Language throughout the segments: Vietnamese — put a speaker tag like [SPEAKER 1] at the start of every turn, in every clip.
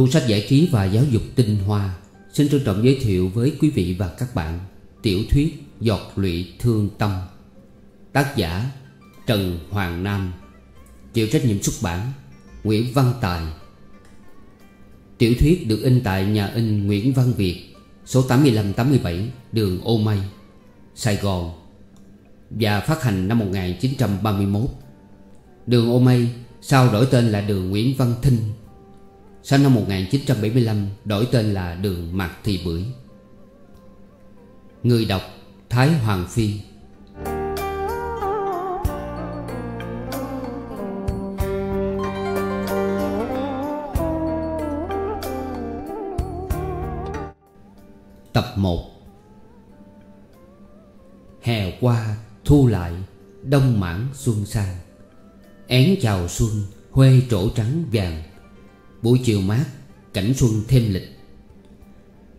[SPEAKER 1] Tu sách giải trí và giáo dục tinh hoa. Xin trân trọng giới thiệu với quý vị và các bạn Tiểu thuyết Giọt lụy thương tâm. Tác giả Trần Hoàng Nam. Chịu trách nhiệm xuất bản Nguyễn Văn Tài. Tiểu thuyết được in tại nhà in Nguyễn Văn Việt, Số 8587 đường Ô Mây Sài Gòn, Và phát hành năm 1931 Đường Ô Mây sau đổi tên là đường Nguyễn Văn Thinh sau năm 1975 đổi tên là đường Mạc Thị Bưởi. Người đọc Thái Hoàng Phi. Tập 1 Hè qua, thu lại, Đông mãn xuân sang. Én chào xuân, Huê trổ trắng vàng. Buổi chiều mát, Cảnh xuân thêm lịch.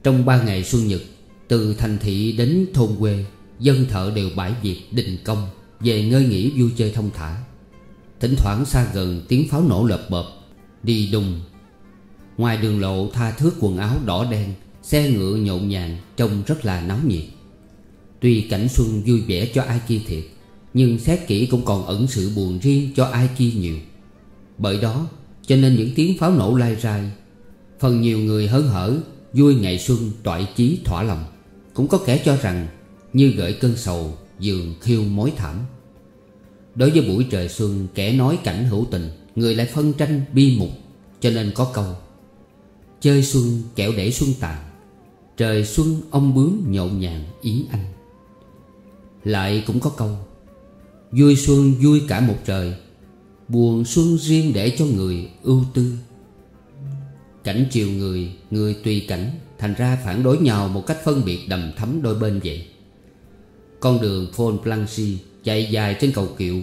[SPEAKER 1] Trong ba ngày xuân nhật, Từ thành thị đến thôn quê, Dân thợ đều bãi việc đình công, Về ngơi nghỉ vui chơi thông thả. Thỉnh thoảng xa gần, tiếng pháo nổ lợp bợp, Đi đùng. Ngoài đường lộ, tha thước quần áo đỏ đen, Xe ngựa nhộn nhàng, Trông rất là náo nhiệt. Tuy cảnh xuân vui vẻ cho ai kia thiệt, Nhưng xét kỹ cũng còn ẩn sự buồn riêng cho ai kia nhiều. Bởi đó cho nên những tiếng pháo nổ lai rai, Phần nhiều người hớn hở, Vui ngày xuân toại chí thỏa lòng. Cũng có kẻ cho rằng Như gợi cơn sầu giường khiêu mối thảm. Đối với buổi trời xuân, Kẻ nói cảnh hữu tình, Người lại phân tranh bi mục. Cho nên có câu, Chơi xuân kẻo để xuân tàn, Trời xuân ông bướm nhộn nhàng yến anh. Lại cũng có câu, Vui xuân vui cả một trời Buồn xuân riêng để cho người ưu tư. Cảnh chiều người, người tùy cảnh Thành ra phản đối nhau một cách phân biệt đầm thấm đôi bên vậy. Con đường Paul Plancy chạy dài trên cầu kiệu.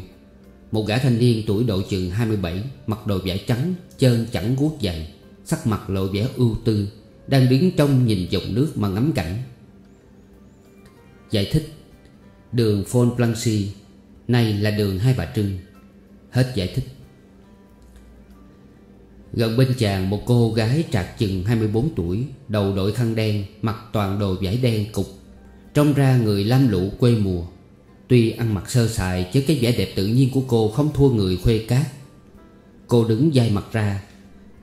[SPEAKER 1] Một gã thanh niên tuổi độ chừng 27 Mặc đồ vải trắng, chân chẳng guốc dày Sắc mặt lộ vẻ ưu tư Đang đứng trong nhìn dòng nước mà ngắm cảnh. Giải thích Đường Phôn Plancy Này là đường Hai Bà Trưng. Hết giải thích. Gần bên chàng một cô gái trạc chừng 24 tuổi, Đầu đội khăn đen, Mặc toàn đồ vải đen cục. Trông ra người lam lũ quê mùa. Tuy ăn mặc sơ sài, Chứ cái vẻ đẹp tự nhiên của cô không thua người khuê cát. Cô đứng dai mặt ra,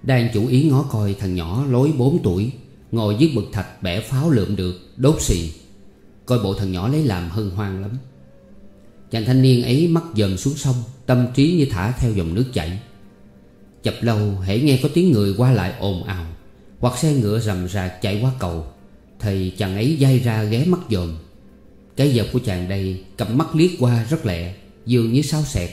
[SPEAKER 1] Đang chủ ý ngó coi thằng nhỏ lối 4 tuổi, Ngồi dưới bực thạch bẻ pháo lượm được, Đốt xì. Coi bộ thằng nhỏ lấy làm hân hoan lắm. Chàng thanh niên ấy mắt dần xuống sông Tâm trí như thả theo dòng nước chảy. Chập lâu hãy nghe có tiếng người qua lại ồn ào Hoặc xe ngựa rầm rạc chạy qua cầu Thì chàng ấy dai ra ghé mắt dòm. Cái giờ của chàng đây Cầm mắt liếc qua rất lẹ Dường như sao sẹt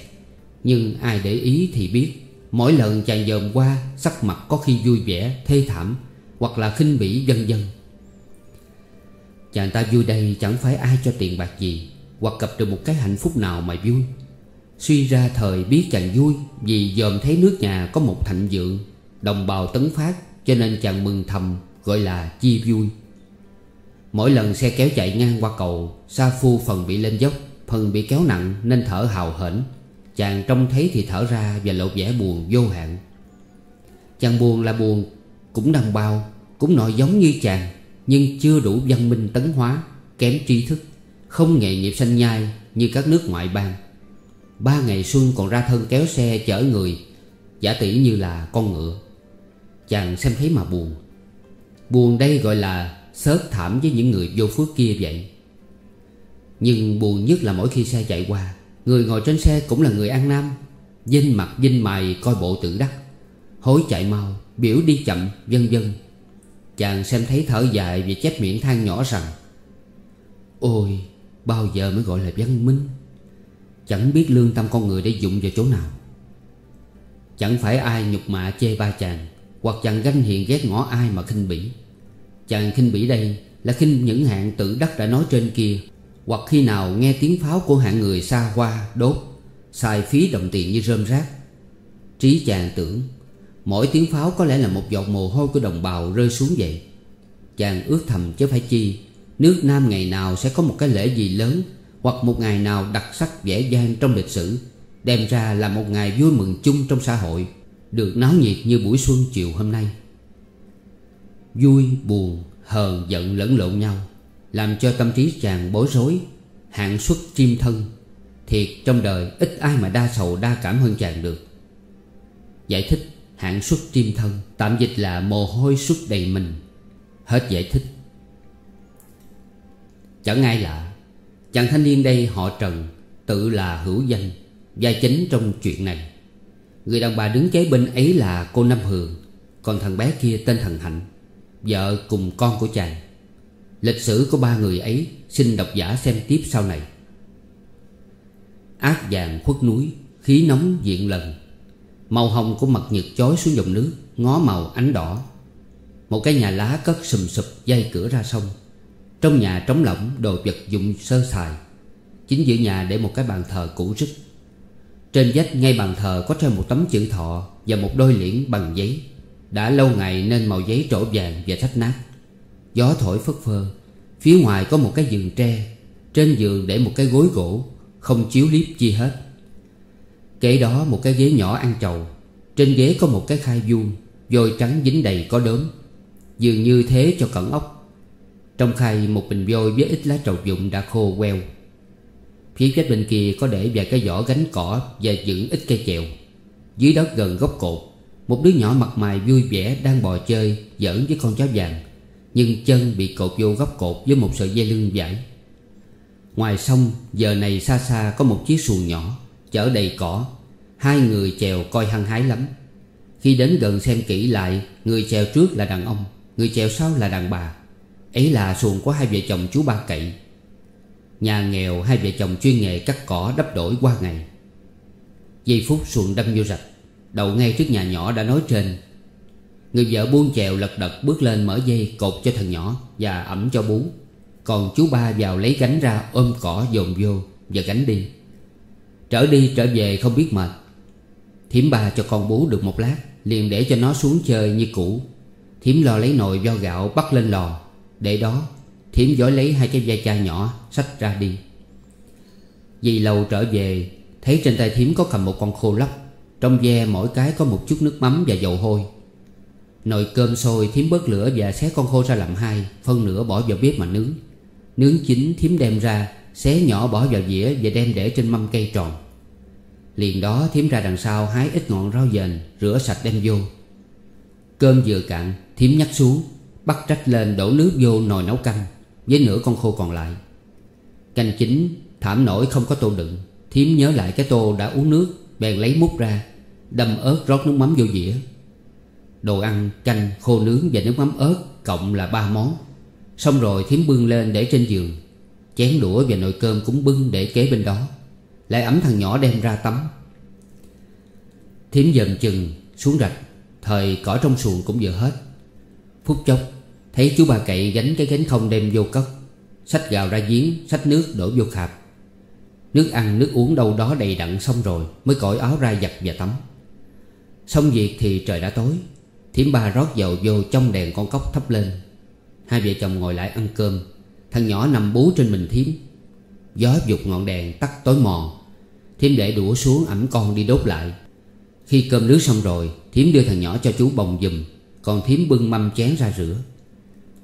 [SPEAKER 1] Nhưng ai để ý thì biết. Mỗi lần chàng dòm qua Sắc mặt có khi vui vẻ, thê thảm Hoặc là khinh bỉ vân vân Chàng ta vui đây chẳng phải ai cho tiền bạc gì Hoặc gặp được một cái hạnh phúc nào mà vui. Suy ra thời biết chàng vui, Vì dòm thấy nước nhà có một thạnh vượng Đồng bào tấn phát, Cho nên chàng mừng thầm, Gọi là chi vui. Mỗi lần xe kéo chạy ngang qua cầu, Sa phu phần bị lên dốc, Phần bị kéo nặng nên thở hào hển. Chàng trông thấy thì thở ra Và lộ vẻ buồn vô hạn. Chàng buồn là buồn, Cũng đồng bào, Cũng nội giống như chàng, Nhưng chưa đủ văn minh tấn hóa, Kém tri thức, Không nghề nghiệp sanh nhai Như các nước ngoại bang. Ba ngày xuân còn ra thân kéo xe chở người. Giả tỷ như là con ngựa. Chàng xem thấy mà buồn. Buồn đây gọi là Sớt thảm với những người vô phước kia vậy. Nhưng buồn nhất là mỗi khi xe chạy qua, Người ngồi trên xe cũng là người An Nam. Dinh mặt dinh mày, coi bộ tự đắc. Hối chạy mau, Biểu đi chậm, vân vân. Chàng xem thấy thở dài Và chép miệng than nhỏ rằng, Ôi, bao giờ mới gọi là văn minh? Chẳng biết lương tâm con người để dụng vào chỗ nào. Chẳng phải ai nhục mạ chê ba chàng, Hoặc chàng ganh hiền ghét ngõ ai mà khinh bỉ. Chàng khinh bỉ đây là khinh những hạng tự đắc đã nói trên kia, Hoặc khi nào nghe tiếng pháo của hạng người xa hoa, đốt, Xài phí đồng tiền như rơm rác. Trí chàng tưởng, Mỗi tiếng pháo có lẽ là một giọt mồ hôi của đồng bào rơi xuống vậy. Chàng ước thầm chứ phải chi, Nước Nam ngày nào sẽ có một cái lễ gì lớn hoặc một ngày nào đặc sắc vẻ vang trong lịch sử Đem ra là một ngày vui mừng chung trong xã hội Được náo nhiệt như buổi xuân chiều hôm nay. Vui, buồn, hờn, giận lẫn lộn nhau Làm cho tâm trí chàng bối rối Hạn xuất chim thân. Thiệt trong đời ít ai mà đa sầu đa cảm hơn chàng được. Giải thích hạn xuất chim thân Tạm dịch là mồ hôi xuất đầy mình. Hết giải thích. Chẳng ai lạ Chàng thanh niên đây họ Trần, Tự là hữu danh, Gia chính trong chuyện này. Người đàn bà đứng kế bên ấy là cô Năm Hường Còn thằng bé kia tên thằng Hạnh, Vợ cùng con của chàng. Lịch sử của ba người ấy Xin độc giả xem tiếp sau này. Ác vàng khuất núi, Khí nóng diện lần. Màu hồng của mặt nhật chói xuống dòng nước, Ngó màu ánh đỏ. Một cái nhà lá cất sùm sụp dây cửa ra sông. Trong nhà trống lỏng, đồ vật dụng sơ sài. Chính giữa nhà để một cái bàn thờ cũ rích Trên vách ngay bàn thờ có treo một tấm chữ thọ Và một đôi liễn bằng giấy. Đã lâu ngày nên màu giấy trổ vàng và thách nát. Gió thổi phất phơ. Phía ngoài có một cái giường tre. Trên giường để một cái gối gỗ, Không chiếu liếp chi hết. Kế đó một cái ghế nhỏ ăn trầu. Trên ghế có một cái khai vuông dồi trắng dính đầy có đốm. Dường như thế cho cẩn ốc. Trong khay một bình vôi với ít lá trầu dụng đã khô queo. Phía vách bên kia có để vài cái vỏ gánh cỏ Và dựng ít cây chèo. Dưới đất gần gốc cột, Một đứa nhỏ mặt mày vui vẻ đang bò chơi Giỡn với con chó vàng, Nhưng chân bị cột vô góc cột với một sợi dây lưng vải. Ngoài sông, giờ này xa xa có một chiếc xuồng nhỏ, Chở đầy cỏ. Hai người chèo coi hăng hái lắm. Khi đến gần xem kỹ lại, Người chèo trước là đàn ông, Người chèo sau là đàn bà. Ấy là xuồng của hai vợ chồng chú ba cậy. Nhà nghèo, hai vợ chồng chuyên nghề cắt cỏ đắp đổi qua ngày. Giây phút xuồng đâm vô rạch, Đầu ngay trước nhà nhỏ đã nói trên. Người vợ buông chèo lật đật bước lên mở dây cột cho thằng nhỏ Và ẩm cho bú. Còn chú ba vào lấy gánh ra ôm cỏ dồn vô Và gánh đi. Trở đi, trở về không biết mệt. Thiểm ba cho con bú được một lát, Liền để cho nó xuống chơi như cũ. Thiểm lo lấy nồi vo gạo bắt lên lò. Để đó Thiểm giỏi lấy hai cái ve chai nhỏ, Xách ra đi. Dì lâu trở về, Thấy trên tay Thiểm có cầm một con khô lóc Trong ve mỗi cái có một chút nước mắm và dầu hôi. Nồi cơm sôi Thiểm bớt lửa và xé con khô ra làm hai, Phân nửa bỏ vào bếp mà nướng. Nướng chín Thiểm đem ra, Xé nhỏ bỏ vào dĩa và đem để trên mâm cây tròn. Liền đó Thiểm ra đằng sau hái ít ngọn rau dền, Rửa sạch đem vô. Cơm vừa cạn Thiểm nhắc xuống Bắt trách lên đổ nước vô nồi nấu canh Với nửa con khô còn lại. Canh chính thảm nổi không có tô đựng. Thiếm nhớ lại cái tô đã uống nước Bèn lấy múc ra Đâm ớt rót nước mắm vô dĩa. Đồ ăn, canh, khô nướng và nước mắm ớt Cộng là ba món. Xong rồi thiếm bưng lên để trên giường. Chén đũa và nồi cơm cũng bưng để kế bên đó. Lại ấm thằng nhỏ đem ra tắm. Thiếm dần chừng xuống rạch. Thời cỏ trong xuồng cũng vừa hết. Phút chốc Thấy chú bà cậy gánh cái gánh không đem vô cất, Xách gạo ra giếng, Xách nước đổ vô khạp. Nước ăn, nước uống đâu đó đầy đặn xong rồi Mới cởi áo ra giặt và tắm. Xong việc thì trời đã tối Thiểm ba rót dầu vô trong đèn con cốc thắp lên. Hai vợ chồng ngồi lại ăn cơm, Thằng nhỏ nằm bú trên mình Thiếm Gió dục ngọn đèn tắt tối mòn Thiếm để đũa xuống ẩm con đi đốt lại. Khi cơm nước xong rồi Thiếm đưa thằng nhỏ cho chú bồng giùm. Còn thím bưng mâm chén ra rửa.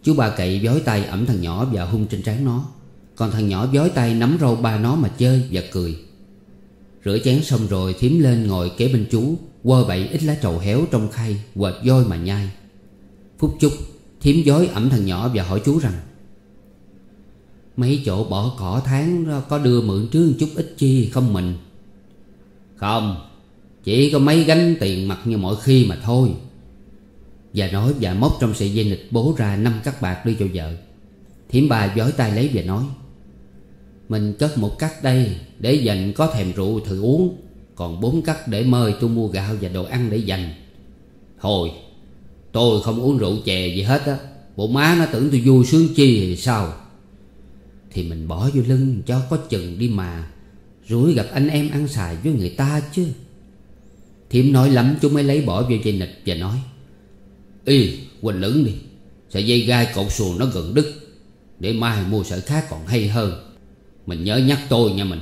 [SPEAKER 1] Chú ba cậy vói tay ẩm thằng nhỏ và hung trên trán nó. Còn thằng nhỏ vói tay nắm râu ba nó mà chơi và cười. Rửa chén xong rồi thím lên ngồi kế bên chú, Quơ bậy ít lá trầu héo trong khay, Quệt voi mà nhai. Phút chốc, thím vói ẩm thằng nhỏ và hỏi chú rằng, Mấy chỗ bỏ cỏ tháng có đưa mượn trước chút ít chi không mình? Không, Chỉ có mấy gánh tiền mặt như mọi khi mà thôi. Và nói và móc trong sợi dây nịch bố ra năm cắt bạc đưa cho vợ. Thiểm bà giói tay lấy và nói, Mình cất một cắt đây Để dành có thèm rượu thử uống, Còn bốn cắt để mời tôi mua gạo và đồ ăn để dành. Thôi, Tôi không uống rượu chè gì hết á, Bộ má nó tưởng tôi vui sướng chi thì sao? Thì mình bỏ vô lưng cho có chừng đi mà, Rủi gặp anh em ăn xài với người ta chứ. Thiểm nói lắm chú mới lấy bỏ vô dây nịch và nói Y quên lửng đi Sợi dây gai cột xuồng nó gần đứt, Để mai mua sợi khác còn hay hơn. Mình nhớ nhắc tôi nha mình.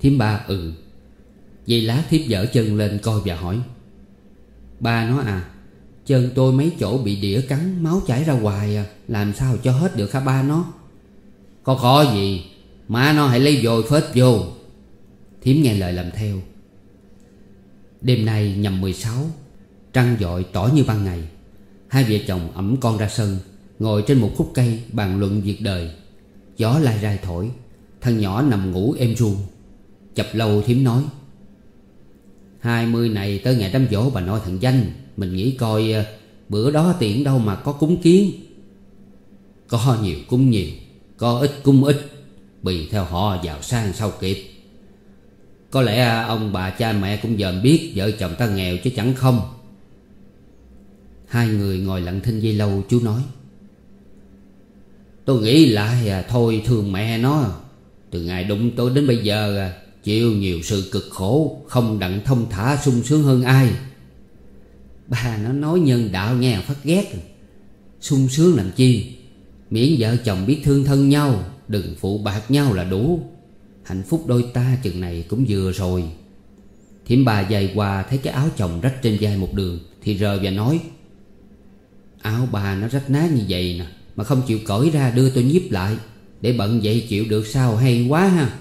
[SPEAKER 1] Thiếm ba ừ. Dây lá thiếp dở chân lên coi và hỏi. Ba nó à Chân tôi mấy chỗ bị đĩa cắn, Máu chảy ra hoài à Làm sao cho hết được hả ba nó? Có khó gì, Má nó hãy lấy vôi phết vô. Thiếm nghe lời làm theo. Đêm nay nhằm 16 Trăng dội tỏ như ban ngày. Hai vợ chồng ẩm con ra sân, Ngồi trên một khúc cây bàn luận việc đời. Gió lai rai thổi, Thằng nhỏ nằm ngủ êm ru Chập lâu thím nói, Hai mươi này tới ngày đám dỗ bà nội thằng danh, Mình nghĩ coi ờ, Bữa đó tiện đâu mà có cúng kiến. Có nhiều cúng nhiều, Có ít cúng ít, Bì theo họ giàu sang sau kịp. Có lẽ ờ, ông bà cha mẹ cũng dòm biết Vợ chồng ta nghèo chứ chẳng không. Hai người ngồi lặng thinh dây lâu chú nói. Tôi nghĩ lại à, thôi thương mẹ nó. Từ ngày đụng tôi đến bây giờ à, Chịu nhiều sự cực khổ Không đặng thông thả sung sướng hơn ai. Bà nó nói nhân đạo nghe phát ghét. Sung sướng làm chi? Miễn vợ chồng biết thương thân nhau Đừng phụ bạc nhau là đủ. Hạnh phúc đôi ta chừng này cũng vừa rồi. Thiểm bà dày qua thấy cái áo chồng rách trên vai một đường Thì rờ và nói. Áo bà nó rách nát như vậy nè, Mà không chịu cởi ra đưa tôi nhíp lại. Để bận vậy chịu được sao hay quá ha.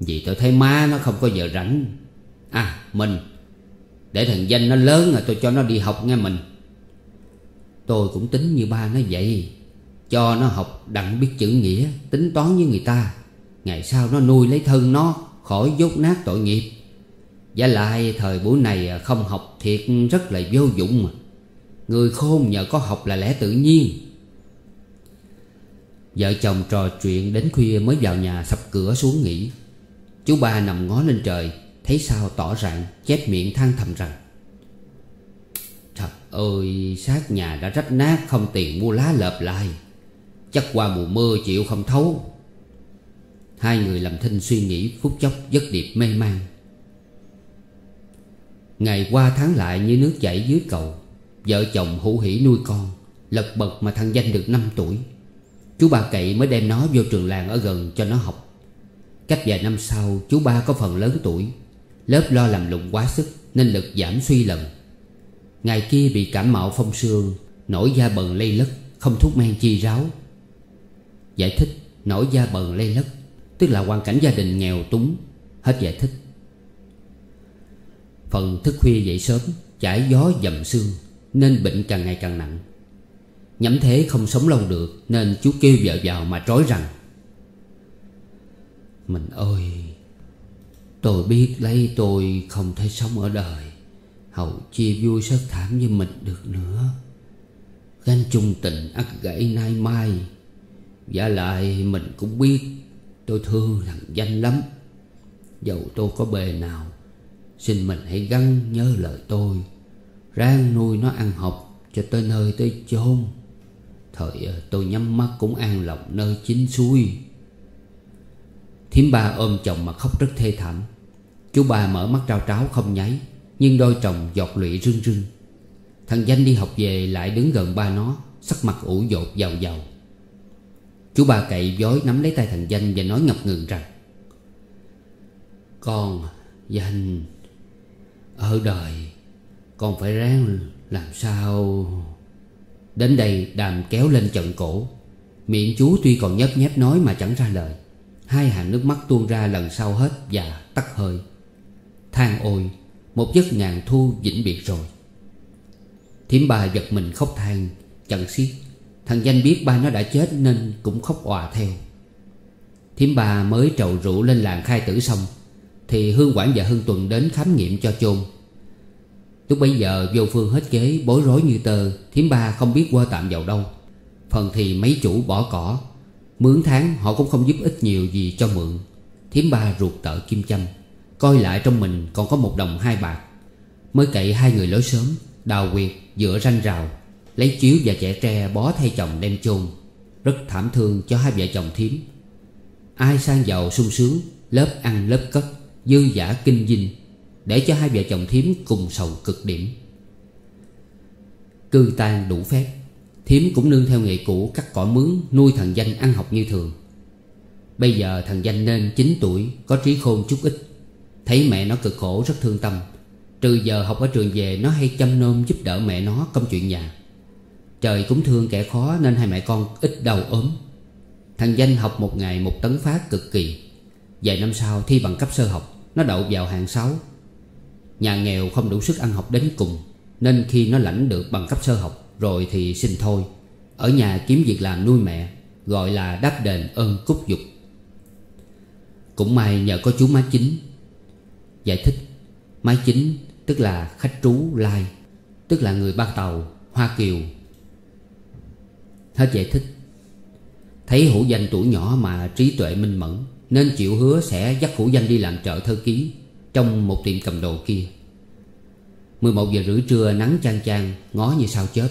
[SPEAKER 1] Vì tôi thấy má nó không có giờ rảnh. À mình. Để thằng danh nó lớn rồi tôi cho nó đi học nghe mình. Tôi cũng tính như ba nó vậy. Cho nó học đặng biết chữ nghĩa, Tính toán với người ta. Ngày sau nó nuôi lấy thân nó, Khỏi dốt nát tội nghiệp. Và lại thời buổi này không học thiệt, rất là vô dụng mà. Người khôn nhờ có học là lẽ tự nhiên. Vợ chồng trò chuyện đến khuya mới vào nhà sập cửa xuống nghỉ. Chú ba nằm ngó lên trời, Thấy sao tỏ rạng, Chép miệng than thầm rằng thật ơi sát nhà đã rách nát, Không tiền mua lá lợp lại. Chắc qua mùa mưa chịu không thấu. Hai người làm thinh suy nghĩ, Phút chốc giấc điệp mê man Ngày qua tháng lại như nước chảy dưới cầu. Vợ chồng hữu hỉ nuôi con, Lật bật mà thằng danh được 5 tuổi. Chú ba cậy mới đem nó vô trường làng ở gần cho nó học. Cách vài năm sau, chú ba có phần lớn tuổi. Lớp lo làm lụng quá sức Nên lực giảm suy lần. Ngày kia bị cảm mạo phong sương, Nổi da bần lây lất, Không thuốc men chi ráo. Giải thích, nổi da bần lây lất, Tức là hoàn cảnh gia đình nghèo túng, Hết giải thích. Phần thức khuya dậy sớm Chải gió dầm sương. Nên bệnh càng ngày càng nặng. Nhắm thế không sống lâu được, Nên chú kêu vợ vào mà trói rằng, Mình ơi, Tôi biết lấy tôi không thể sống ở đời, Hầu chia vui sớt thảm như mình được nữa. Ganh chung tình ắt gãy nay mai Và lại mình cũng biết Tôi thương thằng danh lắm. Dẫu tôi có bề nào, Xin mình hãy gắn nhớ lời tôi. Ráng nuôi nó ăn học Cho tới nơi tới chôn. Thời ờ, tôi nhắm mắt cũng an lòng nơi chính xuôi Thiếm ba ôm chồng mà khóc rất thê thảm. Chú ba mở mắt trao tráo không nháy, Nhưng đôi chồng giọt lụy rưng rưng. Thằng danh đi học về lại đứng gần ba nó, Sắc mặt ủ dột giàu giàu. Chú ba cậy vói nắm lấy tay thằng danh Và nói ngập ngừng rằng, Con, danh, Ở đời con phải ráng làm sao? Đến đây đàm kéo lên trận cổ. Miệng chú tuy còn nhấp nhép nói mà chẳng ra lời. Hai hàng nước mắt tuôn ra lần sau hết và tắt hơi. Than ôi, Một giấc ngàn thu vĩnh biệt rồi. Thiểm bà giật mình khóc than, Chẳng xiết. Thằng danh biết ba nó đã chết nên cũng khóc òa theo. Thiểm bà mới trầu rượu lên làng khai tử xong, Thì Hương Quảng và Hương Tuần đến khám nghiệm cho chôn. Lúc bấy giờ vô phương hết kế, Bối rối như tơ Thiếm ba không biết qua tạm vào đâu. Phần thì mấy chủ bỏ cỏ. Mướn tháng họ cũng không giúp ích nhiều gì cho mượn. Thiếm ba ruột tợ kim châm. Coi lại trong mình còn có một đồng hai bạc. Mới cậy hai người lối sớm, Đào quyệt, dựa ranh rào, Lấy chiếu và chẻ tre bó thay chồng đem chôn. Rất thảm thương cho hai vợ chồng thiếm Ai sang giàu sung sướng, Lớp ăn lớp cất, Dư giả kinh dinh để cho hai vợ chồng thiếm cùng sầu cực điểm. Cư tan đủ phép Thiếm cũng nương theo nghề cũ cắt cỏ mướn, Nuôi thằng danh ăn học như thường. Bây giờ thằng danh nên 9 tuổi, Có trí khôn chút ít. Thấy mẹ nó cực khổ rất thương tâm. Trừ giờ học ở trường về, Nó hay chăm nom giúp đỡ mẹ nó công chuyện nhà. Trời cũng thương kẻ khó Nên hai mẹ con ít đau ốm. Thằng Danh học một ngày một tấn phát cực kỳ. Vài năm sau thi bằng cấp sơ học, Nó đậu vào hạng 6 Nhà nghèo không đủ sức ăn học đến cùng, Nên khi nó lãnh được bằng cấp sơ học Rồi thì xin thôi. Ở nhà kiếm việc làm nuôi mẹ, Gọi là đáp đền ơn cúc dục. Cũng may nhờ có chú má chính. Giải thích, Má chính tức là khách trú lai, Tức là người ba tàu Hoa Kiều. Hết giải thích. Thấy hữu danh tuổi nhỏ mà trí tuệ minh mẫn, Nên chịu hứa sẽ dắt hữu danh đi làm trợ thơ ký. Trong một tiệm cầm đồ kia. 11 giờ rưỡi trưa, nắng chang chang, Ngó như sao chớp.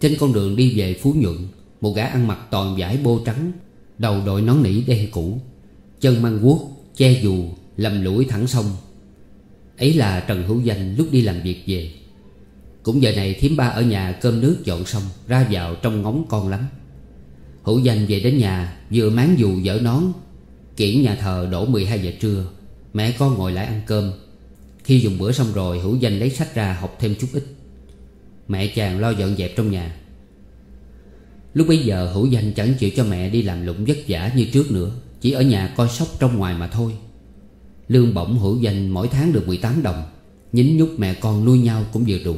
[SPEAKER 1] Trên con đường đi về Phú Nhuận, Một gã ăn mặc toàn vải bô trắng, Đầu đội nón nỉ đen cũ, Chân mang guốc, Che dù, Lầm lũi thẳng sông. Ấy là Trần Hữu Danh lúc đi làm việc về. Cũng giờ này thím ba ở nhà cơm nước dọn xong, Ra vào trong ngóng con lắm. Hữu Danh về đến nhà, Vừa máng dù dở nón Kiển nhà thờ đổ 12 giờ trưa. Mẹ con ngồi lại ăn cơm. Khi dùng bữa xong rồi, Hữu Danh lấy sách ra học thêm chút ít. Mẹ chàng lo dọn dẹp trong nhà. Lúc bấy giờ, Hữu Danh chẳng chịu cho mẹ đi làm lụng vất vả như trước nữa, Chỉ ở nhà coi sóc trong ngoài mà thôi. Lương bổng Hữu Danh mỗi tháng được 18 đồng, Nhín nhúc mẹ con nuôi nhau cũng vừa đủ.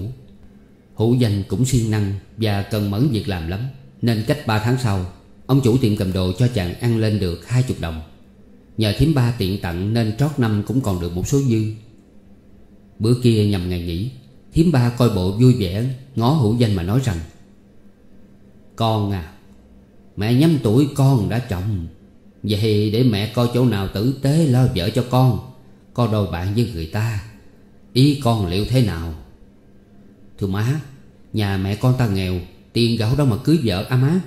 [SPEAKER 1] Hữu Danh cũng siêng năng Và cần mẫn việc làm lắm, Nên cách 3 tháng sau, Ông chủ tiệm cầm đồ cho chàng ăn lên được 20 đồng. Nhờ thím ba tiện tặng Nên trót năm cũng còn được một số dư. Bữa kia nhằm ngày nghỉ, Thím ba coi bộ vui vẻ, Ngó hữu danh mà nói rằng, Con à Mẹ nhắm tuổi con đã chồng Vậy để mẹ coi chỗ nào tử tế lo vợ cho con, Có đôi bạn với người ta. Ý con liệu thế nào? Thưa má, Nhà mẹ con ta nghèo, Tiền gạo đâu mà cưới vợ à má?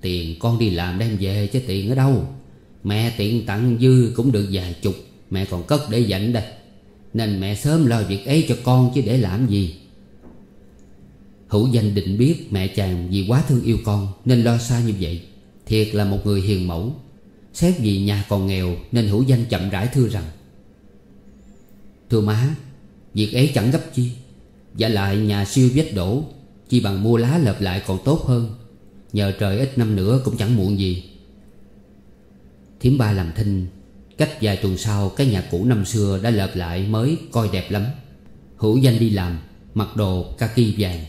[SPEAKER 1] Tiền con đi làm đem về chứ tiền ở đâu. Mẹ tiện tặng dư cũng được vài chục, Mẹ còn cất để dành đây. Nên mẹ sớm lo việc ấy cho con chứ để làm gì. Hữu danh định biết mẹ chàng vì quá thương yêu con Nên lo xa như vậy. Thiệt là một người hiền mẫu. Xét vì nhà còn nghèo Nên hữu danh chậm rãi thưa rằng, Thưa má, Việc ấy chẳng gấp chi. Giả lại nhà siêu vết đổ, Chi bằng mua lá lợp lại còn tốt hơn. Nhờ trời ít năm nữa cũng chẳng muộn gì. Thiếm ba làm thinh, Cách vài tuần sau Cái nhà cũ năm xưa đã lợp lại mới coi đẹp lắm. Hữu danh đi làm, Mặc đồ kaki vàng.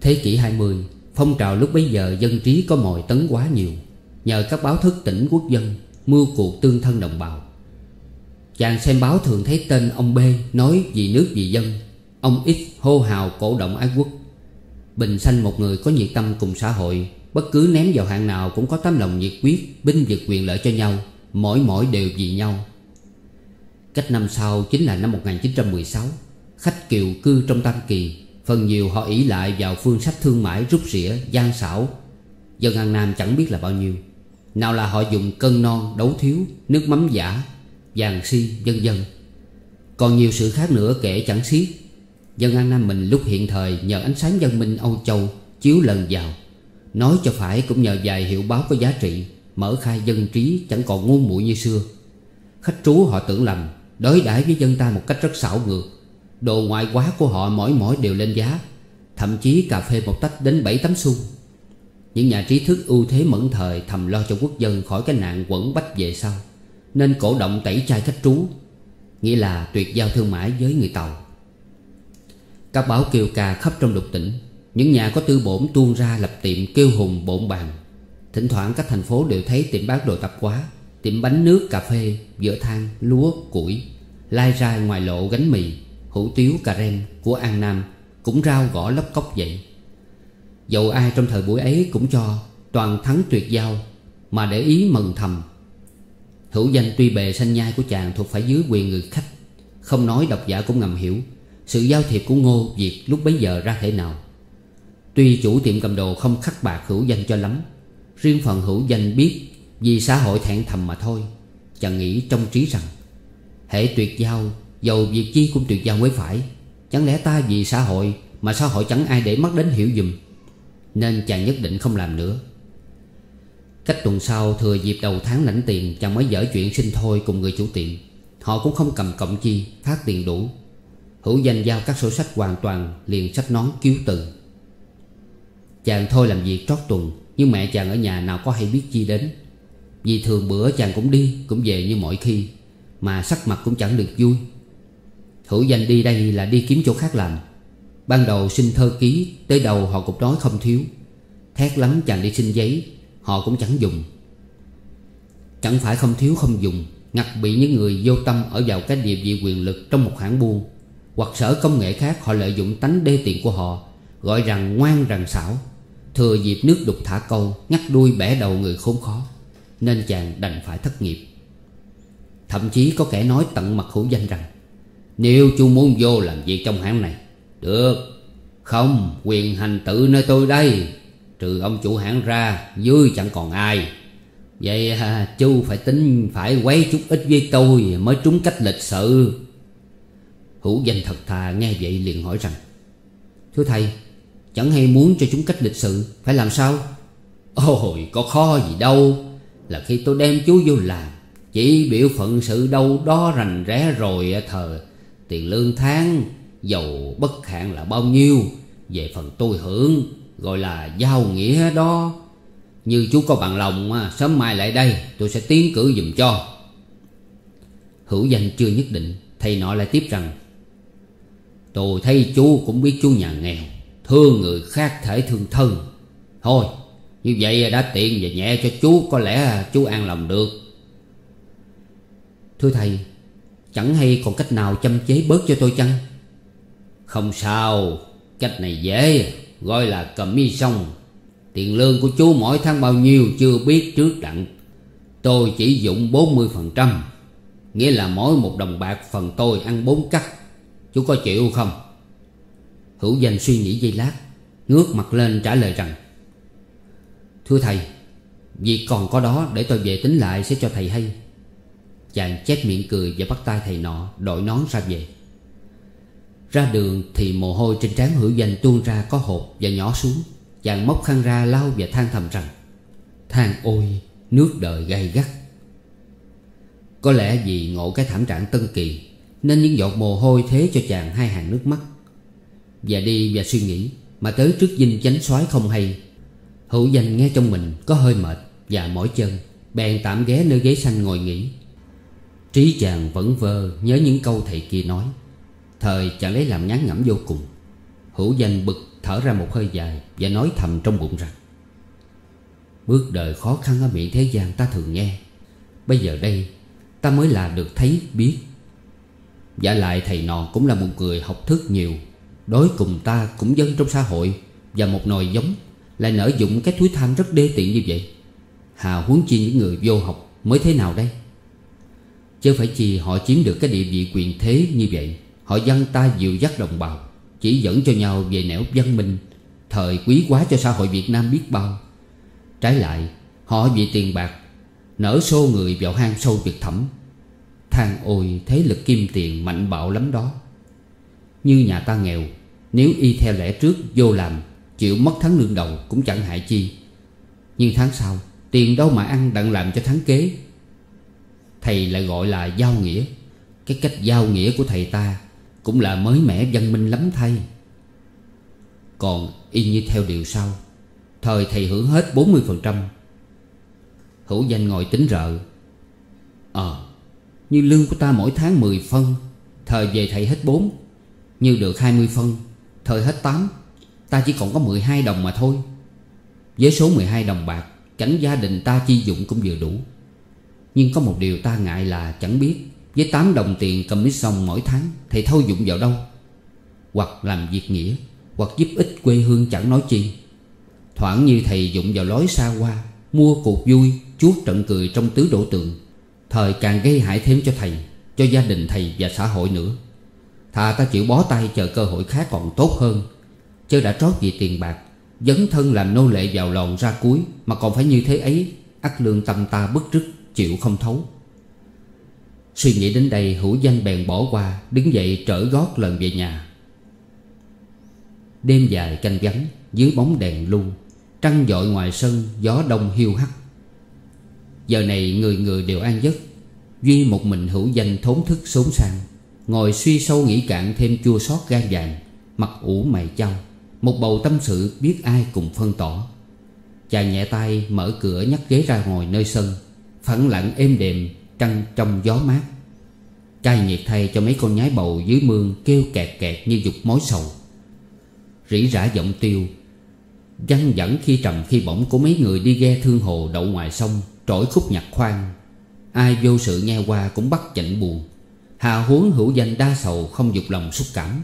[SPEAKER 1] Thế kỷ 20 Phong trào lúc bấy giờ dân trí có mồi tấn quá nhiều. Nhờ các báo thức tỉnh quốc dân Mưu cuộc tương thân đồng bào. Chàng xem báo thường thấy tên ông B Nói vì nước vì dân, Ông X hô hào cổ động ái quốc. Bình sanh một người có nhiệt tâm cùng xã hội Bất cứ ném vào hạng nào cũng có tấm lòng nhiệt quyết Binh vực quyền lợi cho nhau Mỗi mỗi đều vì nhau. Cách năm sau chính là năm 1916 Khách kiều cư trong Tam Kỳ. Phần nhiều họ ỷ lại vào phương sách thương mại rút rỉa, gian xảo. Dân An Nam chẳng biết là bao nhiêu. Nào là họ dùng cân non, đấu thiếu, nước mắm giả, vàng si, vân vân. Còn nhiều sự khác nữa kể chẳng xiết. Dân An Nam mình lúc hiện thời nhờ ánh sáng dân minh Âu Châu chiếu lần vào. Nói cho phải cũng nhờ vài hiệu báo có giá trị, Mở khai dân trí chẳng còn ngu muội như xưa. Khách trú họ tưởng lầm, Đối đãi với dân ta một cách rất xảo ngược. Đồ ngoại quá của họ mỗi mỗi đều lên giá, Thậm chí cà phê một tách đến 7 tấm xu Những nhà trí thức ưu thế mẫn thời Thầm lo cho quốc dân khỏi cái nạn quẩn bách về sau, Nên cổ động tẩy chai khách trú, Nghĩa là tuyệt giao thương mại với người Tàu. Các báo kêu ca khắp trong lục tỉnh những nhà có tư bổn tuôn ra lập tiệm kêu hùng bộn bàn. Thỉnh thoảng các thành phố đều thấy tiệm bán đồ tạp hóa Tiệm bánh nước, cà phê, dựa than, lúa, củi Lai ra ngoài lộ gánh mì Hủ tiếu cà rem của An Nam Cũng rao gõ lóc cốc vậy dầu ai trong thời buổi ấy cũng cho Toàn thắng tuyệt giao Mà để ý mừng thầm. Hữu danh tuy bề sanh nhai của chàng Thuộc phải dưới quyền người khách Không nói độc giả cũng ngầm hiểu Sự giao thiệp của Ngô Việt lúc bấy giờ ra thể nào. Tuy chủ tiệm cầm đồ không khắc bạc hữu danh cho lắm, Riêng phần hữu danh biết Vì xã hội thẹn thầm mà thôi Chàng nghĩ trong trí rằng Hệ tuyệt giao, Dầu việc chi cũng tuyệt giao mới phải. Chẳng lẽ ta vì xã hội Mà xã hội chẳng ai để mắt đến hiểu dùm, Nên chàng nhất định không làm nữa. Cách tuần sau, thừa dịp đầu tháng lãnh tiền, Chàng mới dở chuyện xin thôi cùng người chủ tiệm. Họ cũng không cầm cộng chi, Phát tiền đủ. Hữu danh giao các sổ sách hoàn toàn, Liền sách nón cứu từ. Chàng thôi làm việc trót tuần, Nhưng mẹ chàng ở nhà nào có hay biết chi đến. Vì thường bữa chàng cũng đi, Cũng về như mọi khi, Mà sắc mặt cũng chẳng được vui. Hữu danh đi đây là đi kiếm chỗ khác làm. Ban đầu xin thơ ký, Tới đầu họ cũng nói không thiếu. Thét lắm chàng đi xin giấy, Họ cũng chẳng dùng. Chẳng phải không thiếu không dùng, Ngặt bị những người vô tâm Ở vào cái địa vị quyền lực trong một hãng buôn, Hoặc sở công nghệ khác Họ lợi dụng tánh đê tiện của họ, Gọi rằng ngoan rằng xảo. Thừa dịp nước đục thả câu Ngắt đuôi bẻ đầu người khốn khó Nên chàng đành phải thất nghiệp. Thậm chí có kẻ nói tận mặt hữu danh rằng Nếu chú muốn vô làm việc trong hãng này Được. Không quyền hành tự nơi tôi đây. Trừ ông chủ hãng ra Dưới chẳng còn ai. Vậy à, chú phải tính Phải quấy chút ít với tôi Mới trúng cách lịch sự. Hữu danh thật thà nghe vậy liền hỏi rằng Thưa thầy Chẳng hay muốn cho chúng cách lịch sự, Phải làm sao? Ôi, có khó gì đâu. Là khi tôi đem chú vô làm, Chỉ biểu phận sự đâu đó rành rẽ rồi thờ. Tiền lương tháng, Dầu bất hạn là bao nhiêu, Về phần tôi hưởng, Gọi là giao nghĩa đó. Như chú có bằng lòng Sớm mai lại đây, tôi sẽ tiến cử dùm cho. Hữu danh chưa nhất định, Thầy nọ lại tiếp rằng, Tôi thấy chú cũng biết chú nhà nghèo Thương người khác thể thương thân. Thôi, như vậy đã tiện và nhẹ cho chú, Có lẽ chú an lòng được. Thưa thầy, Chẳng hay còn cách nào chăm chế bớt cho tôi chăng? Không sao, Cách này dễ, Gọi là cằm mi xong Tiền lương của chú mỗi tháng bao nhiêu Chưa biết trước đặng. Tôi chỉ dụng 40% Nghĩa là mỗi một đồng bạc phần tôi ăn bốn cắt. Chú có chịu không? Hữu danh suy nghĩ giây lát, Ngước mặt lên trả lời rằng, Thưa thầy, Việc còn có đó để tôi về tính lại sẽ cho thầy hay. Chàng chép miệng cười và bắt tay thầy nọ Đội nón ra về. Ra đường thì mồ hôi trên trán hữu danh tuôn ra có hộp và nhỏ xuống. Chàng móc khăn ra lau và than thầm rằng, Than ôi, nước đời gay gắt. Có lẽ vì ngộ cái thảm trạng tân kỳ, Nên những giọt mồ hôi thế cho chàng hai hàng nước mắt. Và đi và suy nghĩ, Mà tới trước dinh chánh soái không hay. Hữu danh nghe trong mình có hơi mệt Và mỏi chân, Bèn tạm ghé nơi ghế xanh ngồi nghỉ. Trí chàng vẫn vơ nhớ những câu thầy kia nói, Thời chàng lấy làm ngán ngẩm vô cùng. Hữu danh bực thở ra một hơi dài Và nói thầm trong bụng rằng, Bước đời khó khăn ở miệng thế gian ta thường nghe, Bây giờ đây ta mới là được thấy, biết. Giả lại thầy nọ cũng là một người học thức nhiều Đối cùng ta cũng dân trong xã hội, Và một nồi giống, Lại nở dụng cái túi tham rất đê tiện như vậy. Hà huống chi những người vô học Mới thế nào đây? Chứ phải chi họ chiếm được cái địa vị quyền thế như vậy, Họ dân ta dịu dắt đồng bào, Chỉ dẫn cho nhau về nẻo văn minh, Thời quý quá cho xã hội Việt Nam biết bao. Trái lại, Họ vì tiền bạc, Nở xô người vào hang sâu việc thẳm. Than ôi, thế lực kim tiền mạnh bạo lắm đó. Như nhà ta nghèo. Nếu y theo lẽ trước, vô làm, Chịu mất tháng lương đầu cũng chẳng hại chi. Nhưng tháng sau, Tiền đâu mà ăn đặng làm cho tháng kế? Thầy lại gọi là giao nghĩa. Cái cách giao nghĩa của thầy ta Cũng là mới mẻ văn minh lắm thay. Còn y như theo điều sau. Thời thầy hưởng hết 40% Hữu danh ngồi tính rợ. Ờ Như lương của ta mỗi tháng 10 phân Thời về thầy hết 4 như được 20 phân, Thời hết 8 Ta chỉ còn có 12 đồng mà thôi. Với số 12 đồng bạc Cảnh gia đình ta chi dụng cũng vừa đủ. Nhưng có một điều ta ngại là chẳng biết, Với 8 đồng tiền commission mỗi tháng Thầy thâu dụng vào đâu? Hoặc làm việc nghĩa, Hoặc giúp ích quê hương chẳng nói chi. Thoảng như thầy dụng vào lối xa hoa, Mua cuộc vui, Chuốt trận cười trong tứ đổ tượng Thời càng gây hại thêm cho thầy, Cho gia đình thầy và xã hội nữa. Thà ta chịu bó tay chờ cơ hội khác còn tốt hơn. Chứ đã trót vì tiền bạc, Dấn thân làm nô lệ vào lòn ra cuối, Mà còn phải như thế ấy, ắt lương tâm ta bức rứt, Chịu không thấu. Suy nghĩ đến đây, hữu danh bèn bỏ qua, Đứng dậy trở gót lần về nhà. Đêm dài canh vắng Dưới bóng đèn lu, Trăng dội ngoài sân, Gió đông hiu hắt. Giờ này người người đều an giấc, Duy một mình hữu danh thốn thức xốn sang. Ngồi suy sâu nghĩ cạn thêm chua xót gan vàng, Mặt ủ mày chau. Một bầu tâm sự biết ai cùng phân tỏ. Chàng nhẹ tay mở cửa nhắc ghế ra ngồi nơi sân, Phẳng lặng êm đềm, Trăng trong gió mát. Trai nhiệt thay cho mấy con nhái bầu dưới mương Kêu kẹt kẹt như dục mối sầu. Rỉ rả giọng tiêu, Văng dẫn khi trầm khi bổng Của mấy người đi ghe thương hồ đậu ngoài sông, Trỗi khúc nhạc khoan Ai vô sự nghe qua cũng bắt chạnh buồn. Hà huống hữu danh đa sầu Không dục lòng xúc cảm.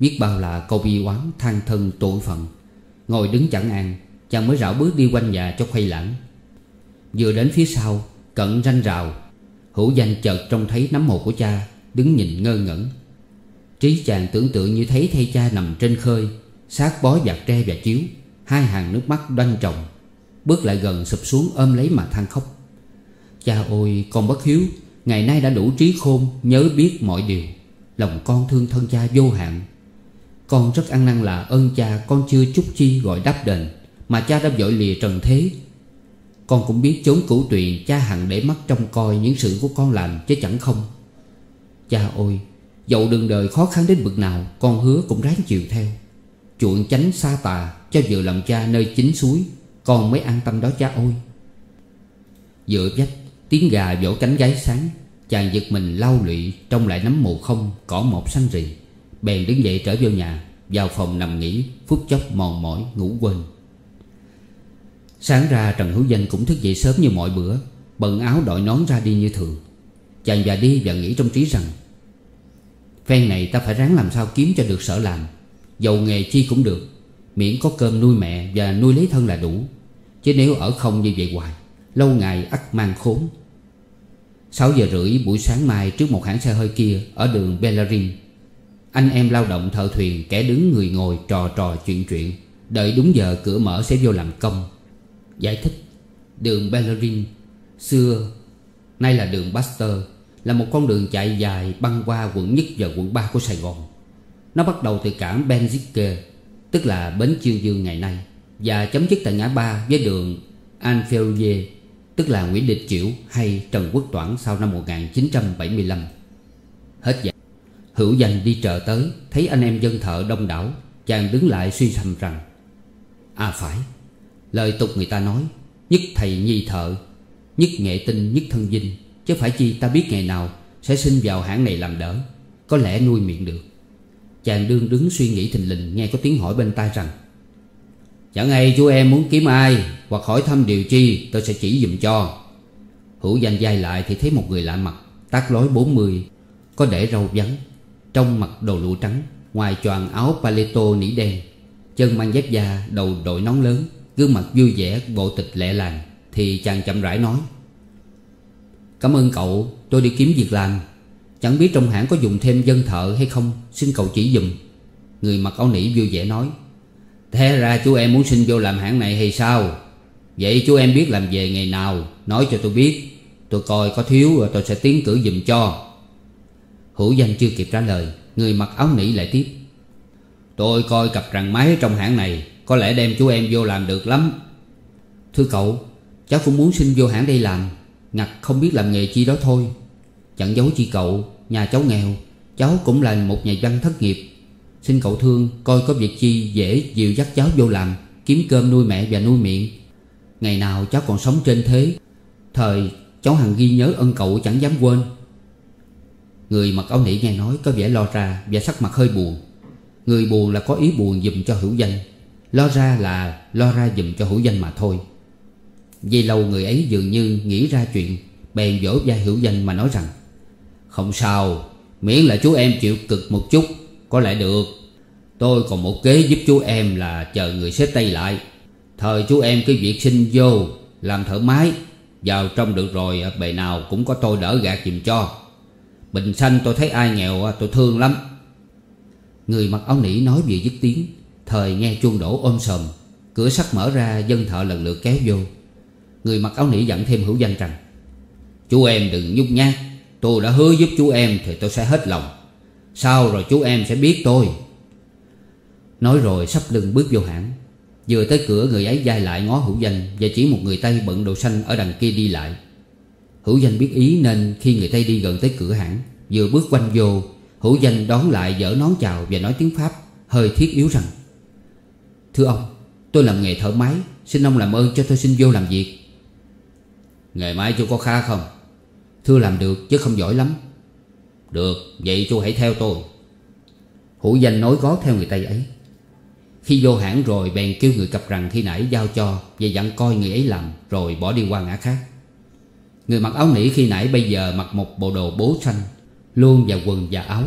[SPEAKER 1] Biết bao là câu bi oán, than thân, tội phận. Ngồi đứng chẳng an, Chàng mới rảo bước đi quanh nhà cho khuây lãng. Vừa đến phía sau, Cận ranh rào, Hữu danh chợt trông thấy nắm mồ của cha, Đứng nhìn ngơ ngẩn. Trí chàng tưởng tượng như thấy thay cha nằm trên khơi Sát bó giặt tre và chiếu, Hai hàng nước mắt đoanh trồng Bước lại gần sụp xuống ôm lấy mà than khóc. Cha ôi, con bất hiếu Ngày nay đã đủ trí khôn, Nhớ biết mọi điều. Lòng con thương thân cha vô hạn. Con rất ăn năn là ơn cha, Con chưa chút chi gọi đáp đền, Mà cha đã vội lìa trần thế. Con cũng biết chốn cửu tuyền Cha hằng để mắt trông coi những sự của con làm, Chứ chẳng không. Cha ôi, Dẫu đường đời khó khăn đến bực nào, Con hứa cũng ráng chịu theo. Chuộng tránh xa tà, Cho vừa làm cha nơi chính suối, Con mới an tâm đó cha ôi. Dựa vách Tiếng gà vỗ cánh gáy sáng, Chàng giật mình lau lụy, trong lại nắm mù không, Cỏ một xanh rì. Bèn đứng dậy trở vô nhà, Vào phòng nằm nghỉ, Phút chốc mòn mỏi, ngủ quên. Sáng ra Trần Hữu Danh cũng thức dậy sớm như mọi bữa, Bận áo đội nón ra đi như thường. Chàng già đi và nghĩ trong trí rằng, Phen này ta phải ráng làm sao kiếm cho được sở làm. Dầu nghề chi cũng được, Miễn có cơm nuôi mẹ và nuôi lấy thân là đủ. Chứ nếu ở không như vậy hoài Lâu ngày ắt mang khốn. 6 giờ rưỡi buổi sáng mai trước một hãng xe hơi kia Ở đường Bellerin, Anh em lao động thợ thuyền, Kẻ đứng người ngồi trò trò chuyện chuyện, Đợi đúng giờ cửa mở sẽ vô làm công. Giải thích, Đường Bellerin Xưa, Nay là đường Baxter Là một con đường chạy dài băng qua quận nhất và quận 3 của Sài Gòn. Nó bắt đầu từ cảng Benzique, Tức là Bến Chiêu Dương ngày nay, Và chấm dứt tại ngã ba với đường Anfield Tức là Nguyễn Đình Chiểu hay Trần Quốc Toản sau năm 1975 Hết dạ Hữu danh đi chợ tới, Thấy anh em dân thợ đông đảo, Chàng đứng lại suy thầm rằng À phải, Lời tục người ta nói, Nhất thầy nhi thợ, Nhất nghệ tinh, nhất thân dinh, Chứ phải chi ta biết ngày nào Sẽ xin vào hãng này làm đỡ, Có lẽ nuôi miệng được. Chàng đương đứng suy nghĩ thình lình, Nghe có tiếng hỏi bên tai rằng Chẳng hay chú em muốn kiếm ai, Hoặc hỏi thăm điều chi, tôi sẽ chỉ dùm cho. Hữu danh dai lại thì thấy một người lạ mặt Tác lối 40 Có để râu vắn Trong mặt đồ lụa trắng, Ngoài choàng áo paleto nỉ đen. Chân mang dép da, Đầu đội nón lớn, Gương mặt vui vẻ, bộ tịch lẹ làng, Thì chàng chậm rãi nói, Cảm ơn cậu, tôi đi kiếm việc làm. Chẳng biết trong hãng có dùng thêm dân thợ hay không, Xin cậu chỉ dùm Người mặc áo nỉ vui vẻ nói Thế ra chú em muốn xin vô làm hãng này hay sao? Vậy chú em biết làm về ngày nào, Nói cho tôi biết. Tôi coi có thiếu rồi tôi sẽ tiến cử dùm cho. Hữu danh chưa kịp trả lời, Người mặc áo nỉ lại tiếp. Tôi coi cặp rằn máy trong hãng này Có lẽ đem chú em vô làm được lắm. Thưa cậu, Cháu cũng muốn xin vô hãng đây làm. Ngặt không biết làm nghề chi đó thôi. Chẳng giấu chi cậu, Nhà cháu nghèo, Cháu cũng là một nhà văn thất nghiệp. Xin cậu thương coi có việc chi dễ dìu dắt cháu vô làm, Kiếm cơm nuôi mẹ và nuôi miệng. Ngày nào cháu còn sống trên thế, Thời cháu hằng ghi nhớ ân cậu chẳng dám quên. Người mặc áo nỉ nghe nói có vẻ lo ra Và sắc mặt hơi buồn. Người buồn là có ý buồn dùm cho hữu danh, Lo ra là lo ra dùm cho hữu danh mà thôi. Vì lâu người ấy dường như nghĩ ra chuyện, Bèn vỗ vai hữu danh mà nói rằng, Không sao, Miễn là chú em chịu cực một chút. Có lẽ được. Tôi còn một kế giúp chú em là chờ người xếp tay lại. Thời chú em cứ việc xin vô, Làm thợ máy, Vào trong được rồi à, bề nào cũng có tôi đỡ gạt dùm cho. Bình xanh tôi thấy ai nghèo à, tôi thương lắm. Người mặc áo nỉ nói vừa dứt tiếng, Thời nghe chuông đổ ôm sầm Cửa sắt mở ra, dân thợ lần lượt kéo vô. Người mặc áo nỉ dặn thêm hữu danh rằng, Chú em đừng nhút nhát, Tôi đã hứa giúp chú em thì tôi sẽ hết lòng. Sau rồi chú em sẽ biết tôi? Nói rồi sắp lưng bước vô hãng. Vừa tới cửa, người ấy dai lại ngó hữu danh Và chỉ một người Tây bận đồ xanh ở đằng kia đi lại. Hữu danh biết ý nên khi người Tây đi gần tới cửa hãng, Vừa bước quanh vô, Hữu danh đón lại dở nón chào và nói tiếng Pháp, Hơi thiết yếu rằng, Thưa ông, tôi làm nghề thợ máy, Xin ông làm ơn cho tôi xin vô làm việc.
[SPEAKER 2] Nghề máy chú có khá không?
[SPEAKER 1] Thưa làm được chứ không giỏi lắm.
[SPEAKER 2] Được, vậy chú hãy theo tôi.
[SPEAKER 1] Hữu danh nói gót theo người Tây ấy. Khi vô hãng rồi, bèn kêu người cặp rằng khi nãy giao cho Và dặn coi người ấy làm, Rồi bỏ đi qua ngã khác. Người mặc áo nỉ khi nãy bây giờ mặc một bộ đồ bố xanh, Luôn và quần và áo,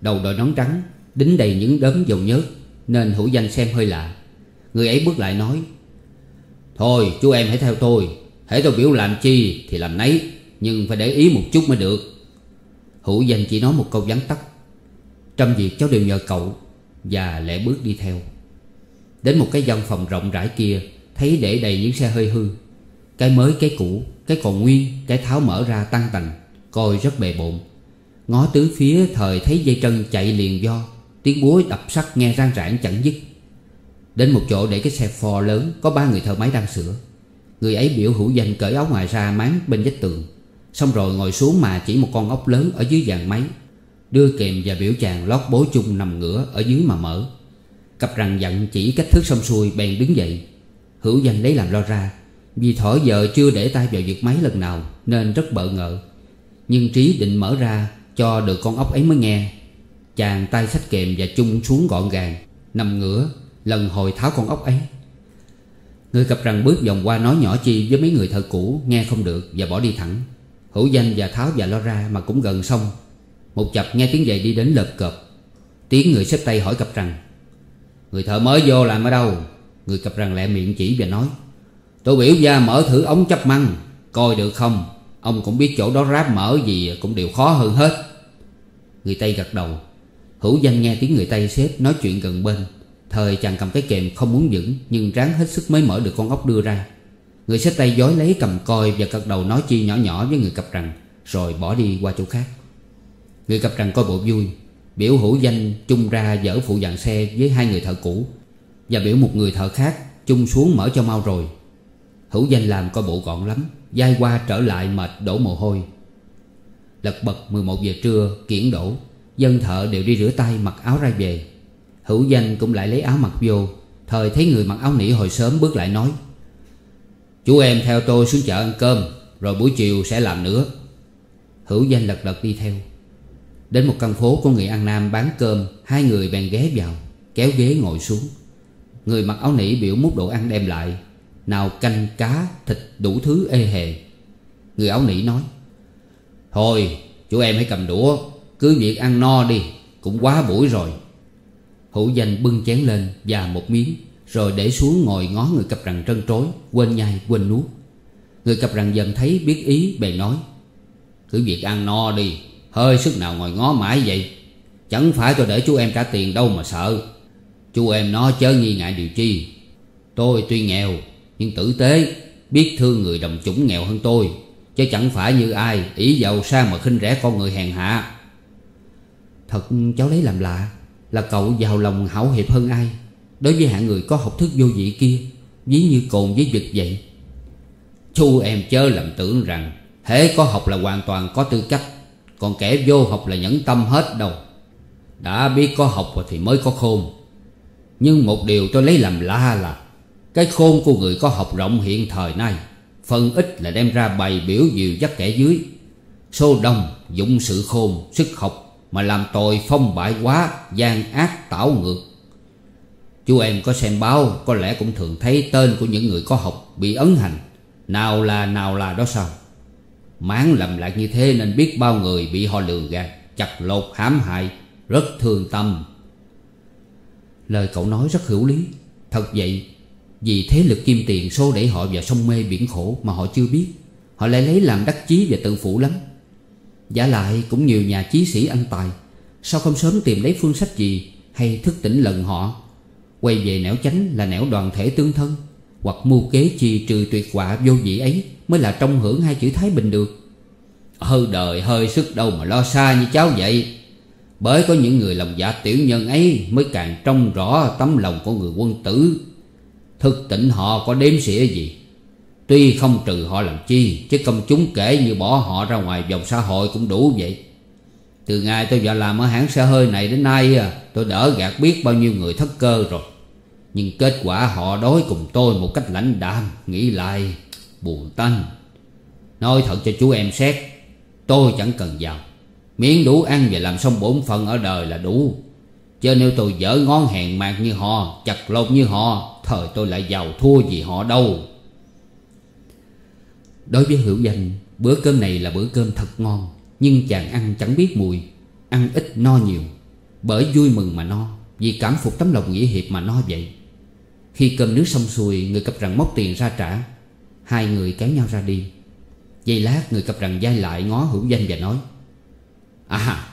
[SPEAKER 1] Đầu đội nón trắng, Đính đầy những đốm dầu nhớt Nên hữu danh xem hơi lạ. Người ấy bước lại nói,
[SPEAKER 2] Thôi, chú em hãy theo tôi. Hãy tôi biểu làm chi thì làm nấy, Nhưng phải để ý một chút mới được.
[SPEAKER 1] Hữu danh chỉ nói một câu vắn tắt. Trăm việc cháu đều nhờ cậu Và lẽ bước đi theo. Đến một cái văn phòng rộng rãi kia, Thấy để đầy những xe hơi hư. Cái mới, cái cũ, Cái còn nguyên, Cái tháo mở ra tăng tành, Coi rất bề bộn. Ngó tứ phía, thời thấy dây trân chạy liền do, Tiếng búa đập sắt nghe rang rãng chẳng dứt. Đến một chỗ để cái xe Ford lớn, Có ba người thợ máy đang sửa. Người ấy biểu hữu danh cởi áo ngoài ra máng bên vách tường. Xong rồi ngồi xuống mà chỉ một con ốc lớn ở dưới dàn máy, Đưa kèm và biểu chàng lót bố chung nằm ngửa ở dưới mà mở. Cặp rằng dặn chỉ cách thức xong xuôi bèn đứng dậy. Hữu danh lấy làm lo ra, Vì thỏ giờ chưa để tay vào việc máy lần nào Nên rất bợ ngợ Nhưng Trí định mở ra cho được con ốc ấy mới nghe. Chàng tay sách kèm và chung xuống gọn gàng, Nằm ngửa, Lần hồi tháo con ốc ấy. Người cặp rằng bước vòng qua nói nhỏ chi với mấy người thợ cũ, Nghe không được và bỏ đi thẳng. Hữu danh và Tháo và lo ra mà cũng gần xong Một chập nghe tiếng giày đi đến lợp cợp. Tiếng người xếp tay hỏi cặp rằng, Người thợ mới vô làm ở đâu? Người cặp rằng lẹ miệng chỉ và nói Tôi biểu gia mở thử ống chấp măng, Coi được không? Ông cũng biết chỗ đó ráp mở gì cũng đều khó hơn hết. Người Tây gật đầu. Hữu danh nghe tiếng người Tây xếp nói chuyện gần bên. Thời chàng cầm cái kềm không muốn vững, Nhưng ráng hết sức mới mở được con ốc đưa ra. Người xếp tay dối lấy cầm coi Và cật đầu nói chi nhỏ nhỏ với người cặp rằng Rồi bỏ đi qua chỗ khác. Người cặp rằng coi bộ vui, Biểu hữu danh chung ra dở phụ dàn xe Với hai người thợ cũ, Và biểu một người thợ khác chung xuống mở cho mau rồi. Hữu danh làm coi bộ gọn lắm, Dai qua trở lại mệt đổ mồ hôi. Lật bật 11 giờ trưa, kiển đổ, Dân thợ đều đi rửa tay mặc áo ra về. Hữu danh cũng lại lấy áo mặc vô, Thời thấy người mặc áo nỉ hồi sớm bước lại nói Chú em theo tôi xuống chợ ăn cơm, Rồi buổi chiều sẽ làm nữa. Hữu danh lật đật đi theo. Đến một căn phố có người ăn nam bán cơm, Hai người bèn ghé vào, Kéo ghế ngồi xuống. Người mặc áo nỉ biểu múc đồ ăn đem lại, Nào canh cá, thịt đủ thứ ê hề. Người áo nỉ nói, Thôi, chú em hãy cầm đũa, Cứ việc ăn no đi, Cũng quá buổi rồi. Hữu danh bưng chén lên và một miếng rồi để xuống ngồi ngó người cặp rằng trân trối, Quên nhai, quên nuốt. Người cặp rằng dần thấy biết ý, bèn nói, Cứ việc ăn no đi, Hơi sức nào ngồi ngó mãi vậy? Chẳng phải tôi để chú em trả tiền đâu mà sợ. Chú em nó chớ nghi ngại điều chi. Tôi tuy nghèo, Nhưng tử tế, Biết thương người đồng chủng nghèo hơn tôi, Chứ chẳng phải như ai ý giàu sang mà khinh rẻ con người hèn hạ. Thật, cháu lấy làm lạ, Là cậu giàu lòng hảo hiệp hơn ai. Đối với hạng người có học thức vô vị kia Ví như cồn với vật vậy. Chú em chớ lầm tưởng rằng Thế có học là hoàn toàn có tư cách Còn kẻ vô học là nhẫn tâm hết đâu. Đã biết có học thì mới có khôn. Nhưng một điều tôi lấy làm lạ là Cái khôn của người có học rộng hiện thời nay Phần ít là đem ra bày biểu dìu dắt kẻ dưới. Số đông dụng sự khôn, sức học Mà làm tội phong bại quá, gian ác tảo ngược. Chú em có xem báo Có lẽ cũng thường thấy tên của những người có học Bị ấn hành. Nào là nào là đó sao? Máng lầm lạc như thế nên biết bao người Bị họ lừa gạt, chặt lột, hãm hại Rất thương tâm. Lời cậu nói rất hữu lý. Thật vậy vì thế lực kim tiền xô đẩy họ vào sông mê biển khổ mà họ chưa biết. Họ lại lấy làm đắc chí và tự phụ lắm. Giả lại cũng nhiều nhà chí sĩ anh tài. Sao không sớm tìm lấy phương sách gì Hay thức tỉnh lần họ? Quay về nẻo chánh là nẻo đoàn thể tương thân, Hoặc mưu kế chi trừ tuyệt họa vô vị ấy Mới là trong hưởng hai chữ Thái Bình được. Hơi đời hơi sức đâu mà lo xa như cháu vậy? Bởi có những người lòng dạ tiểu nhân ấy Mới càng trông rõ tấm lòng của người quân tử. Thực tỉnh họ có đếm xỉa gì?
[SPEAKER 2] Tuy không trừ họ làm chi, Chứ công chúng kể như bỏ họ ra ngoài vòng xã hội cũng đủ vậy. Từ ngày tôi vào làm ở hãng xe hơi này đến nay à, Tôi đỡ gạt biết bao nhiêu người thất cơ rồi. Nhưng kết quả họ đối cùng tôi một cách lãnh đạm, Nghĩ lại, buồn tanh. Nói thật cho chú em xét, Tôi chẳng cần giàu Miễn đủ ăn và làm xong bổn phận ở đời là đủ. Chứ nếu tôi dở ngón hèn mạc như họ, Chặt lột như họ, Thời tôi lại giàu thua gì họ đâu.
[SPEAKER 1] Đối với hữu danh, Bữa cơm này là bữa cơm thật ngon. Nhưng chàng ăn chẳng biết mùi, Ăn ít no nhiều. Bởi vui mừng mà no, Vì cảm phục tấm lòng nghĩa hiệp mà no vậy. Khi cơm nước xong xuôi, Người cặp rằng móc tiền ra trả. Hai người kéo nhau ra đi. Giây lát, người cặp rằng dai lại ngó hữu danh và nói
[SPEAKER 2] À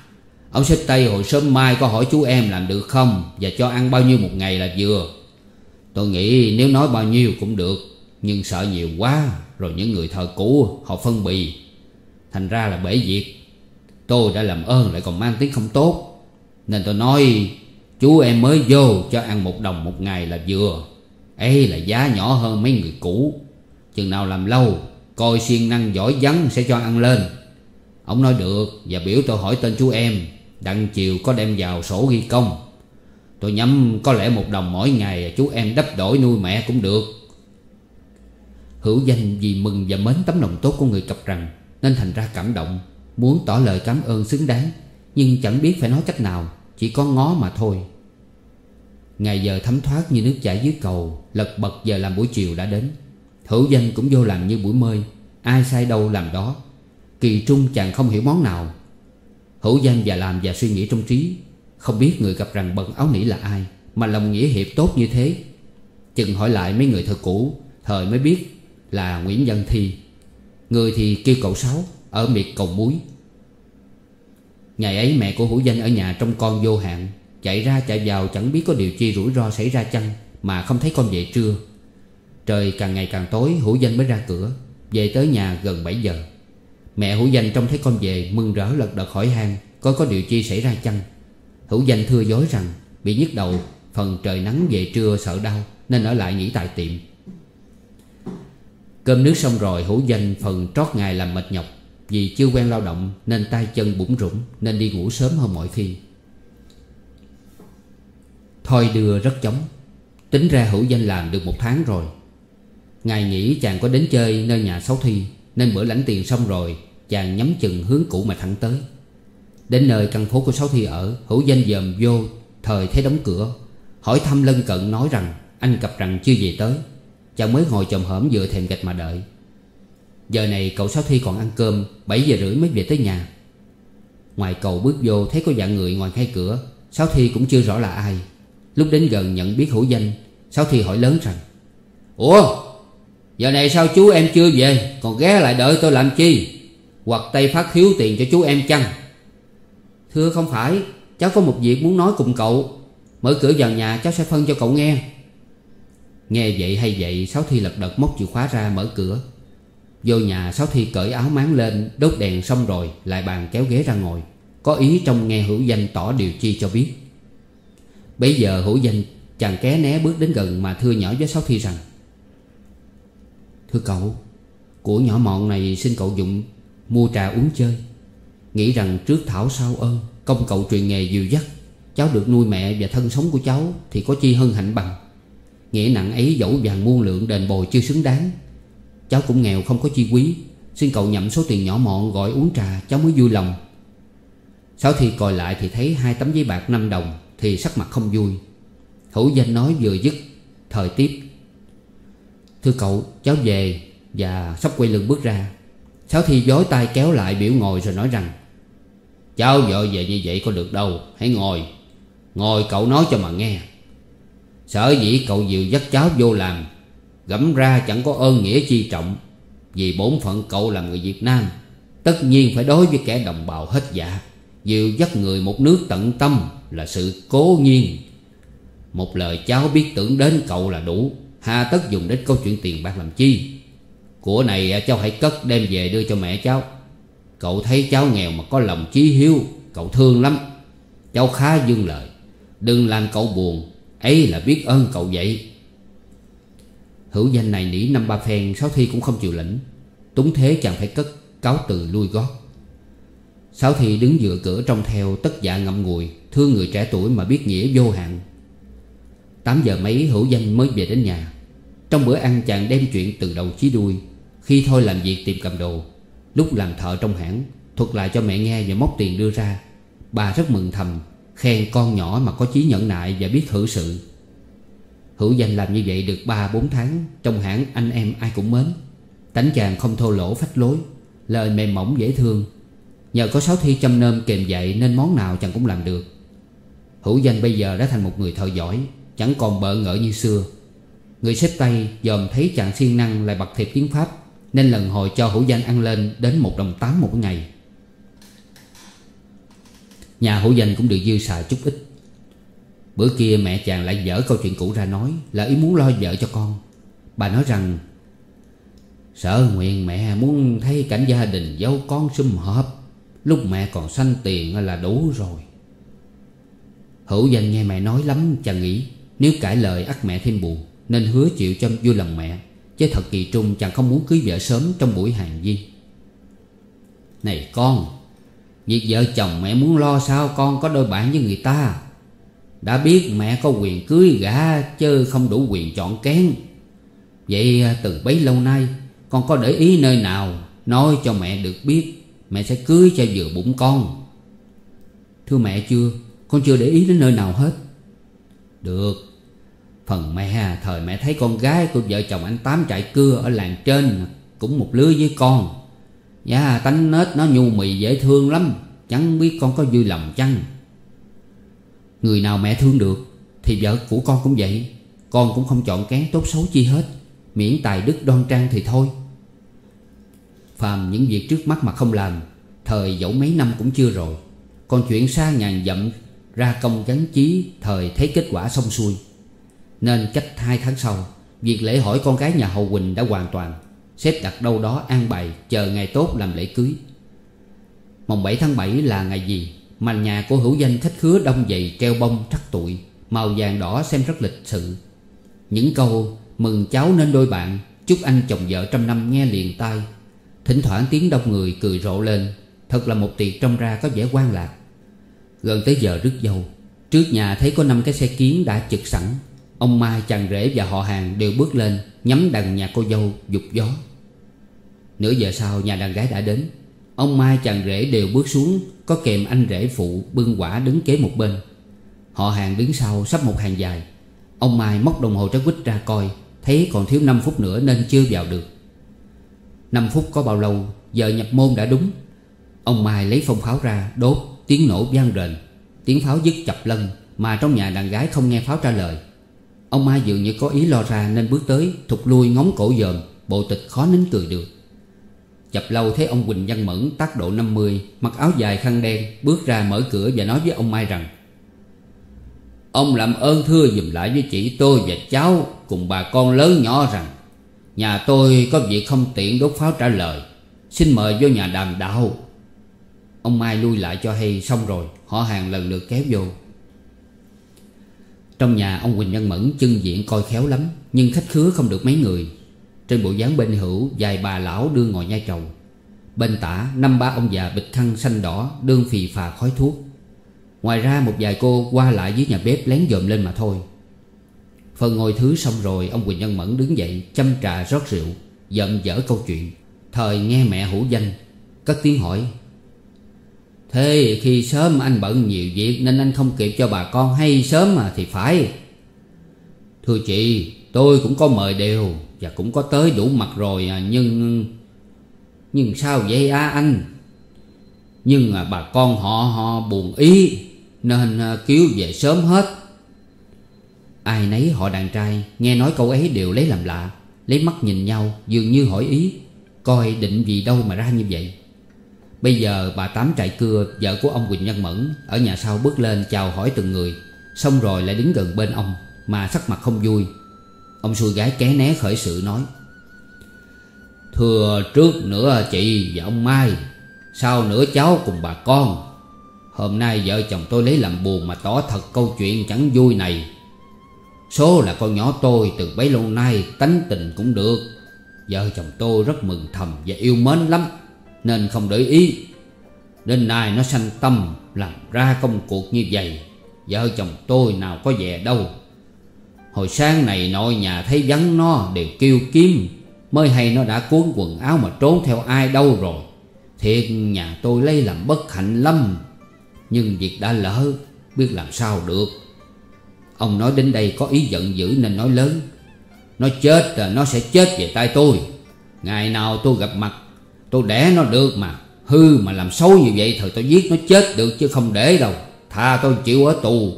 [SPEAKER 2] Ông xếp tay hồi sớm mai có hỏi chú em làm được không Và cho ăn bao nhiêu một ngày là vừa. Tôi nghĩ nếu nói bao nhiêu cũng được, Nhưng sợ nhiều quá, Rồi những người thợ cũ họ phân bì. Thành ra là bể việc Tôi đã làm ơn lại còn mang tiếng không tốt. Nên tôi nói, Chú em mới vô cho ăn một đồng một ngày là vừa. Ấy là giá nhỏ hơn mấy người cũ. Chừng nào làm lâu, Coi siêng năng giỏi vắng sẽ cho ăn lên. Ông nói được Và biểu tôi hỏi tên chú em, Đặng chiều có đem vào sổ ghi công. Tôi nhắm có lẽ một đồng mỗi ngày, Chú em đắp đổi nuôi mẹ cũng được.
[SPEAKER 1] Hữu danh vì mừng và mến tấm lòng tốt của người cặp rằng nên thành ra cảm động, Muốn tỏ lời cảm ơn xứng đáng, Nhưng chẳng biết phải nói cách nào, Chỉ có ngó mà thôi. Ngày giờ thấm thoát như nước chảy dưới cầu, Lật bật giờ làm buổi chiều đã đến. Hữu danh cũng vô làm như buổi mơi, Ai sai đâu làm đó. Kỳ trung chàng không hiểu món nào. Hữu danh và làm và suy nghĩ trong trí, Không biết người gặp rằng bận áo nỉ là ai, Mà lòng nghĩa hiệp tốt như thế. Chừng hỏi lại mấy người thợ cũ, Thời mới biết là Nguyễn Văn Thi. Người thì kêu cậu Sáu, Ở miệt cầu muối. Ngày ấy mẹ của Hữu Danh ở nhà trong con vô hạn, Chạy ra chạy vào chẳng biết có điều chi rủi ro xảy ra chăng Mà không thấy con về trưa. Trời càng ngày càng tối, Hữu Danh mới ra cửa, Về tới nhà gần 7 giờ. Mẹ Hữu Danh trông thấy con về, Mừng rỡ lật đật hỏi han, Có có điều chi xảy ra chăng? Hữu Danh thưa dối rằng, Bị nhức đầu, Phần trời nắng về trưa sợ đau, Nên ở lại nghỉ tại tiệm. Cơm nước xong rồi Hữu Danh phần trót ngày làm mệt nhọc. Vì chưa quen lao động, Nên tay chân bủng rủng Nên đi ngủ sớm hơn mọi khi. Thôi đưa rất chóng. Tính ra Hữu Danh làm được một tháng rồi. Ngày nghỉ chàng có đến chơi nơi nhà Sáu Thi, Nên bữa lãnh tiền xong rồi, Chàng nhắm chừng hướng cũ mà thẳng tới. Đến nơi căn phố của Sáu Thi ở Hữu danh dòm vô, Thời thấy đóng cửa. Hỏi thăm lân cận nói rằng, Anh cặp rằng chưa về tới. Chàng mới ngồi chồm hởm dựa thềm gạch mà đợi. Giờ này cậu Sáu Thi còn ăn cơm 7 giờ rưỡi mới về tới nhà. Ngoài cầu bước vô thấy có dạng người ngoài khai cửa, Sáu Thi cũng chưa rõ là ai. Lúc đến gần nhận biết hữu danh, Sáu Thi hỏi lớn rằng,
[SPEAKER 2] Ủa, Giờ này sao chú em chưa về? Còn ghé lại đợi tôi làm chi? Hoặc tay phát thiếu tiền cho chú em chăng?
[SPEAKER 1] Thưa không phải, Cháu có một việc muốn nói cùng cậu. Mở cửa vào nhà, cháu sẽ phân cho cậu nghe. Nghe vậy hay vậy, Sáu Thi lật đật móc chìa khóa ra mở cửa. Vô nhà, Sáu Thi cởi áo máng lên, Đốt đèn xong rồi Lại bàn kéo ghế ra ngồi. Có ý trong nghe hữu danh tỏ điều chi cho biết. Bây giờ hữu danh Chàng ké né bước đến gần Mà thưa nhỏ với Sáu Thi rằng, Thưa cậu, Của nhỏ mọn này xin cậu dụng, Mua trà uống chơi. Nghĩ rằng trước thảo sau ơn, Công cậu truyền nghề dìu dắt. Cháu được nuôi mẹ và thân sống của cháu Thì có chi hân hạnh bằng. Nghĩa nặng ấy dẫu vàng muôn lượng đền bồi chưa xứng đáng. Cháu cũng nghèo không có chi quý. Xin cậu nhậm số tiền nhỏ mọn gọi uống trà, Cháu mới vui lòng. Sáu thi coi lại thì thấy hai tấm giấy bạc 5 đồng Thì sắc mặt không vui. Hữu danh nói vừa dứt, Thời tiếp Thưa cậu, cháu về Và sắp quay lưng bước ra. Sáu thi dối tay kéo lại biểu ngồi rồi nói rằng,
[SPEAKER 2] Cháu vợ về như vậy có được đâu, Hãy ngồi. Ngồi cậu nói cho mà nghe. Sở dĩ cậu dìu dắt cháu vô làm, Gẫm ra chẳng có ơn nghĩa chi trọng, Vì bổn phận cậu là người Việt Nam, Tất nhiên phải đối với kẻ đồng bào hết dạ. Dìu dắt người một nước tận tâm Là sự cố nhiên. Một lời cháu biết tưởng đến cậu là đủ, Hà tất dùng đến câu chuyện tiền bạc làm chi? Của này à, cháu hãy cất đem về đưa cho mẹ cháu. Cậu thấy cháu nghèo mà có lòng chí hiếu, Cậu thương lắm. Cháu khá dương lời. Đừng làm cậu buồn Ấy là biết ơn cậu vậy
[SPEAKER 1] Hữu danh này nỉ năm ba phen, Sáu Thi cũng không chịu lĩnh. Túng thế chàng phải cất cáo từ lui gót. Sáu Thi đứng dựa cửa trong theo, Tất dạ ngậm ngùi, Thương người trẻ tuổi mà biết nghĩa vô hạn. 8 giờ mấy, hữu danh mới về đến nhà. Trong bữa ăn, chàng đem chuyện từ đầu chí đuôi. Khi thôi làm việc tìm cầm đồ, Lúc làm thợ trong hãng, Thuật lại cho mẹ nghe và móc tiền đưa ra. Bà rất mừng thầm Khen con nhỏ mà có chí nhẫn nại và biết thử sự. Hữu danh làm như vậy được 3-4 tháng, Trong hãng anh em ai cũng mến. Tánh chàng không thô lỗ, phách lối, Lời mềm mỏng dễ thương. Nhờ có sáu thi chăm nơm kèm dạy Nên món nào chàng cũng làm được. Hữu danh bây giờ đã thành một người thợ giỏi, Chẳng còn bợ ngỡ như xưa. Người xếp tay, dòm thấy chàng siêng năng Lại bật thiệp tiếng Pháp, Nên lần hồi cho hữu danh ăn lên Đến một đồng tám một ngày. Nhà hữu danh cũng được dư xài chút ít. Bữa kia mẹ chàng lại dở câu chuyện cũ ra nói Là ý muốn lo vợ cho con. Bà nói rằng Sợ nguyện mẹ muốn thấy cảnh gia đình dâu con sum họp. Lúc mẹ còn sanh tiền là đủ rồi. Hữu danh nghe mẹ nói lắm chàng nghĩ, Nếu cãi lời ắt mẹ thêm buồn, Nên hứa chịu cho vui lòng mẹ. Chứ thật kỳ trung chàng không muốn cưới vợ sớm trong buổi hàng di. Này con Việc vợ chồng mẹ muốn lo sao con có đôi bạn với người ta? Đã biết mẹ có quyền cưới gã Chứ không đủ quyền chọn kén. Vậy à, từ bấy lâu nay, Con có để ý nơi nào Nói cho mẹ được biết Mẹ sẽ cưới cho vừa bụng con? Thưa mẹ chưa? Con chưa để ý đến nơi nào hết. Được. Phần mẹ à, Thời mẹ thấy con gái của vợ chồng anh Tám chạy cưa Ở làng trên Cũng một lứa với con. Dạ tánh nết nó nhu mì dễ thương lắm, Chẳng biết con có vui lòng chăng. Người nào mẹ thương được, Thì vợ của con cũng vậy. Con cũng không chọn kén tốt xấu chi hết, Miễn tài đức đoan trang thì thôi. Phàm những việc trước mắt mà không làm, Thời dẫu mấy năm cũng chưa rồi. Còn chuyển xa nhàn dậm Ra công gắn chí Thời thấy kết quả xong xuôi. Nên cách hai tháng sau, Việc lễ hỏi con gái nhà Hầu Quỳnh đã hoàn toàn Xếp đặt đâu đó an bày Chờ ngày tốt làm lễ cưới. Mồng 7 tháng 7 là ngày gì Mà nhà của hữu danh khách khứa đông dày Treo bông trắc tụi Màu vàng đỏ xem rất lịch sự. Những câu, mừng cháu nên đôi bạn, Chúc anh chồng vợ trăm năm nghe liền tai. Thỉnh thoảng tiếng đông người cười rộ lên, Thật là một tiệc trong ra có vẻ quan lạc. Gần tới giờ rước dâu, Trước nhà thấy có năm cái xe kiến đã trực sẵn. Ông Mai chàng rể và họ hàng đều bước lên, Nhắm đằng nhà cô dâu dục gió. Nửa giờ sau, nhà đàn gái đã đến. Ông Mai chàng rể đều bước xuống, Có kèm anh rể phụ bưng quả đứng kế một bên. Họ hàng đứng sau sắp một hàng dài. Ông Mai móc đồng hồ trái quýt ra coi, Thấy còn thiếu 5 phút nữa nên chưa vào được. 5 phút có bao lâu, Giờ nhập môn đã đúng. Ông Mai lấy phong pháo ra, đốt, Tiếng nổ vang rền. Tiếng pháo dứt chập lân, Mà trong nhà đàn gái không nghe pháo trả lời. Ông Mai dường như có ý lo ra Nên bước tới, thụt lui ngóng cổ dòm, Bộ tịch khó nín cười được. Chập lâu thấy ông Quỳnh Văn Mẫn tác độ 50 Mặc áo dài khăn đen, Bước ra mở cửa và nói với ông Mai rằng, Ông làm ơn thưa dùm lại với chị tôi và cháu Cùng bà con lớn nhỏ rằng, Nhà tôi có việc không tiện đốt pháo trả lời. Xin mời vô nhà đàm đạo. Ông Mai lui lại cho hay, xong rồi, Họ hàng lần lượt kéo vô. Trong nhà, ông Quỳnh Nhân Mẫn chân diện coi khéo lắm, Nhưng khách khứa không được mấy người. Trên bộ dáng bên hữu, Vài bà lão đưa ngồi nhai trầu. Bên tả, năm ba ông già bịch khăn xanh đỏ Đương phì phà khói thuốc. Ngoài ra, một vài cô qua lại dưới nhà bếp lén dòm lên mà thôi. Phần ngồi thứ xong rồi, Ông Quỳnh Nhân Mẫn đứng dậy, châm trà rót rượu Dậm dở câu chuyện. Thời nghe mẹ hữu danh, Cất tiếng hỏi Thế khi sớm anh bận nhiều việc Nên anh không kịp cho bà con hay sớm mà thì phải. Thưa chị, Tôi cũng có mời đều Và cũng có tới đủ mặt rồi à, Nhưng Nhưng sao vậy á anh? Nhưng bà con họ họ buồn ý Nên à, cứu về sớm hết. Ai nấy họ đàn trai Nghe nói câu ấy đều lấy làm lạ, Lấy mắt nhìn nhau, dường như hỏi ý, Coi định vì đâu mà ra như vậy. Bây giờ bà Tám trại cưa, Vợ của ông Quỳnh Nhân Mẫn, Ở nhà sau bước lên chào hỏi từng người. Xong rồi lại đứng gần bên ông, Mà sắc mặt không vui. Ông xui gái ké né khởi sự nói, Thưa trước nữa chị và ông Mai, Sau nữa cháu cùng bà con. Hôm nay vợ chồng tôi lấy làm buồn Mà tỏ thật câu chuyện chẳng vui này.
[SPEAKER 2] Số là con nhỏ tôi từ bấy lâu nay tánh tình cũng được. Vợ chồng tôi rất mừng thầm và yêu mến lắm. Nên không để ý. Đến nay nó sanh tâm, làm ra công cuộc như vậy. Vợ chồng tôi nào có về đâu. Hồi sáng này nội nhà thấy vắng nó, đều kêu kiếm. Mới hay nó đã cuốn quần áo mà trốn theo ai đâu rồi. Thiệt nhà tôi lấy làm bất hạnh lắm. Nhưng việc đã lỡ, Biết làm sao được. Ông nói đến đây có ý giận dữ nên nói lớn. Nó chết là nó sẽ chết về tay tôi. Ngày nào tôi gặp mặt Tôi đẻ nó được mà. Hư mà làm xấu như vậy Thời tôi giết nó chết được chứ không để đâu. Tha tôi chịu ở tù.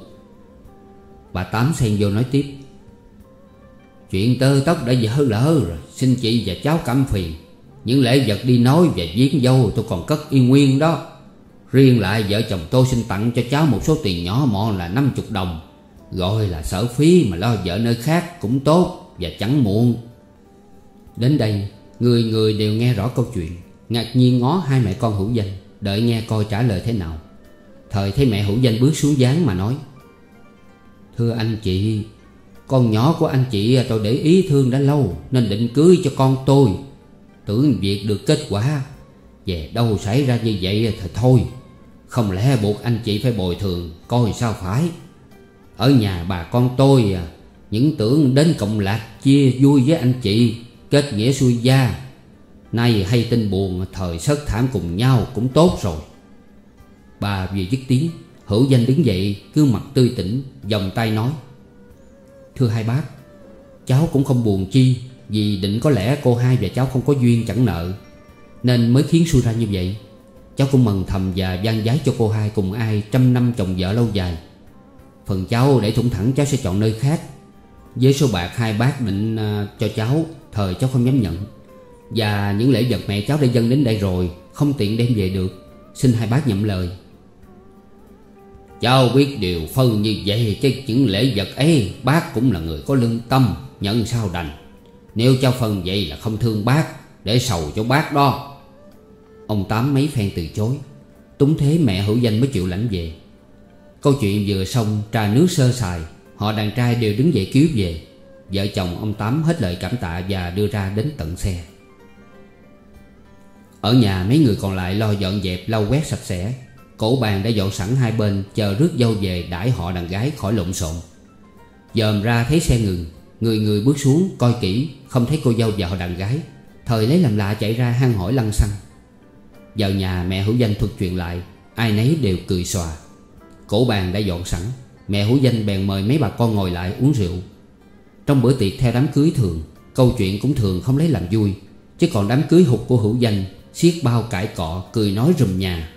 [SPEAKER 1] Bà Tám xen vô nói tiếp. Chuyện tơ tóc đã dở lỡ rồi. Xin chị và cháu cảm phiền. Những lễ vật đi nói và viếng dâu tôi còn cất y nguyên đó. Riêng lại vợ chồng tôi xin tặng cho cháu một số tiền nhỏ mọn là 50 đồng. Gọi là sở phí mà lo vợ nơi khác cũng tốt và chẳng muộn. Đến đây Người người đều nghe rõ câu chuyện. Ngạc nhiên ngó hai mẹ con hữu danh, Đợi nghe coi trả lời thế nào. Thời thấy mẹ hữu danh bước xuống dáng mà nói, Thưa anh chị, Con nhỏ của anh chị tôi để ý thương đã lâu, Nên định cưới cho con tôi. Tưởng việc được kết quả, Về đâu xảy ra như vậy thì thôi. Không lẽ buộc anh chị phải bồi thường, Coi sao phải. Ở nhà bà con tôi à, Những tưởng đến cộng lạc chia vui với anh chị. Kết nghĩa xuôi gia. Nay hay tin buồn, thời sớt thảm cùng nhau cũng tốt rồi. Bà vừa dứt tiếng, Hữu danh đứng dậy, gương mặt tươi tỉnh, Vòng tay nói, Thưa hai bác, Cháu cũng không buồn chi, Vì định có lẽ cô hai và cháu không có duyên chẳng nợ. Nên mới khiến xuôi ra như vậy. Cháu cũng mừng thầm và gian giái cho cô hai Cùng ai trăm năm chồng vợ lâu dài. Phần cháu để thủng thẳng cháu sẽ chọn nơi khác. Với số bạc hai bác định uh, cho cháu Thời cháu không dám nhận. Và những lễ vật mẹ cháu đã dâng đến đây rồi Không tiện đem về được. Xin hai bác nhậm lời.
[SPEAKER 2] Cháu biết điều phân như vậy Chứ những lễ vật ấy Bác cũng là người có lương tâm Nhận sao đành. Nếu cháu phân vậy là không thương bác Để sầu cho bác đó.
[SPEAKER 1] Ông Tám mấy phen từ chối. Túng thế mẹ hữu danh mới chịu lãnh về. Câu chuyện vừa xong Trà nước sơ sài. Họ đàn trai đều đứng dậy cứu về. Vợ chồng ông Tám hết lời cảm tạ Và đưa ra đến tận xe. Ở nhà, mấy người còn lại lo dọn dẹp, lau quét sạch sẽ. Cổ bàn đã dọn sẵn hai bên, Chờ rước dâu về đãi họ đàn gái khỏi lộn xộn. Dòm ra thấy xe ngừng, Người người bước xuống, coi kỹ, Không thấy cô dâu và họ đàn gái. Thời lấy làm lạ chạy ra hang hỏi lăng xăng. Vào nhà, mẹ hữu danh thuật chuyện lại, Ai nấy đều cười xòa. Cổ bàn đã dọn sẵn. Mẹ hữu danh bèn mời mấy bà con ngồi lại uống rượu. Trong bữa tiệc, theo đám cưới thường, Câu chuyện cũng thường không lấy làm vui. Chứ còn đám cưới hụt của hữu danh, siết bao cãi cọ, cười nói rùm nhà.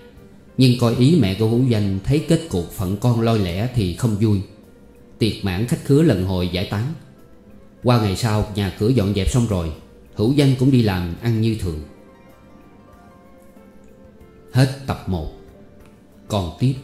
[SPEAKER 1] Nhưng coi ý mẹ của hữu danh Thấy kết cuộc phận con lôi lẻ thì không vui. Tiệc mãn khách khứa lần hồi giải tán. Qua ngày sau, nhà cửa dọn dẹp xong rồi, Hữu danh cũng đi làm ăn như thường. Hết tập 1 Còn tiếp.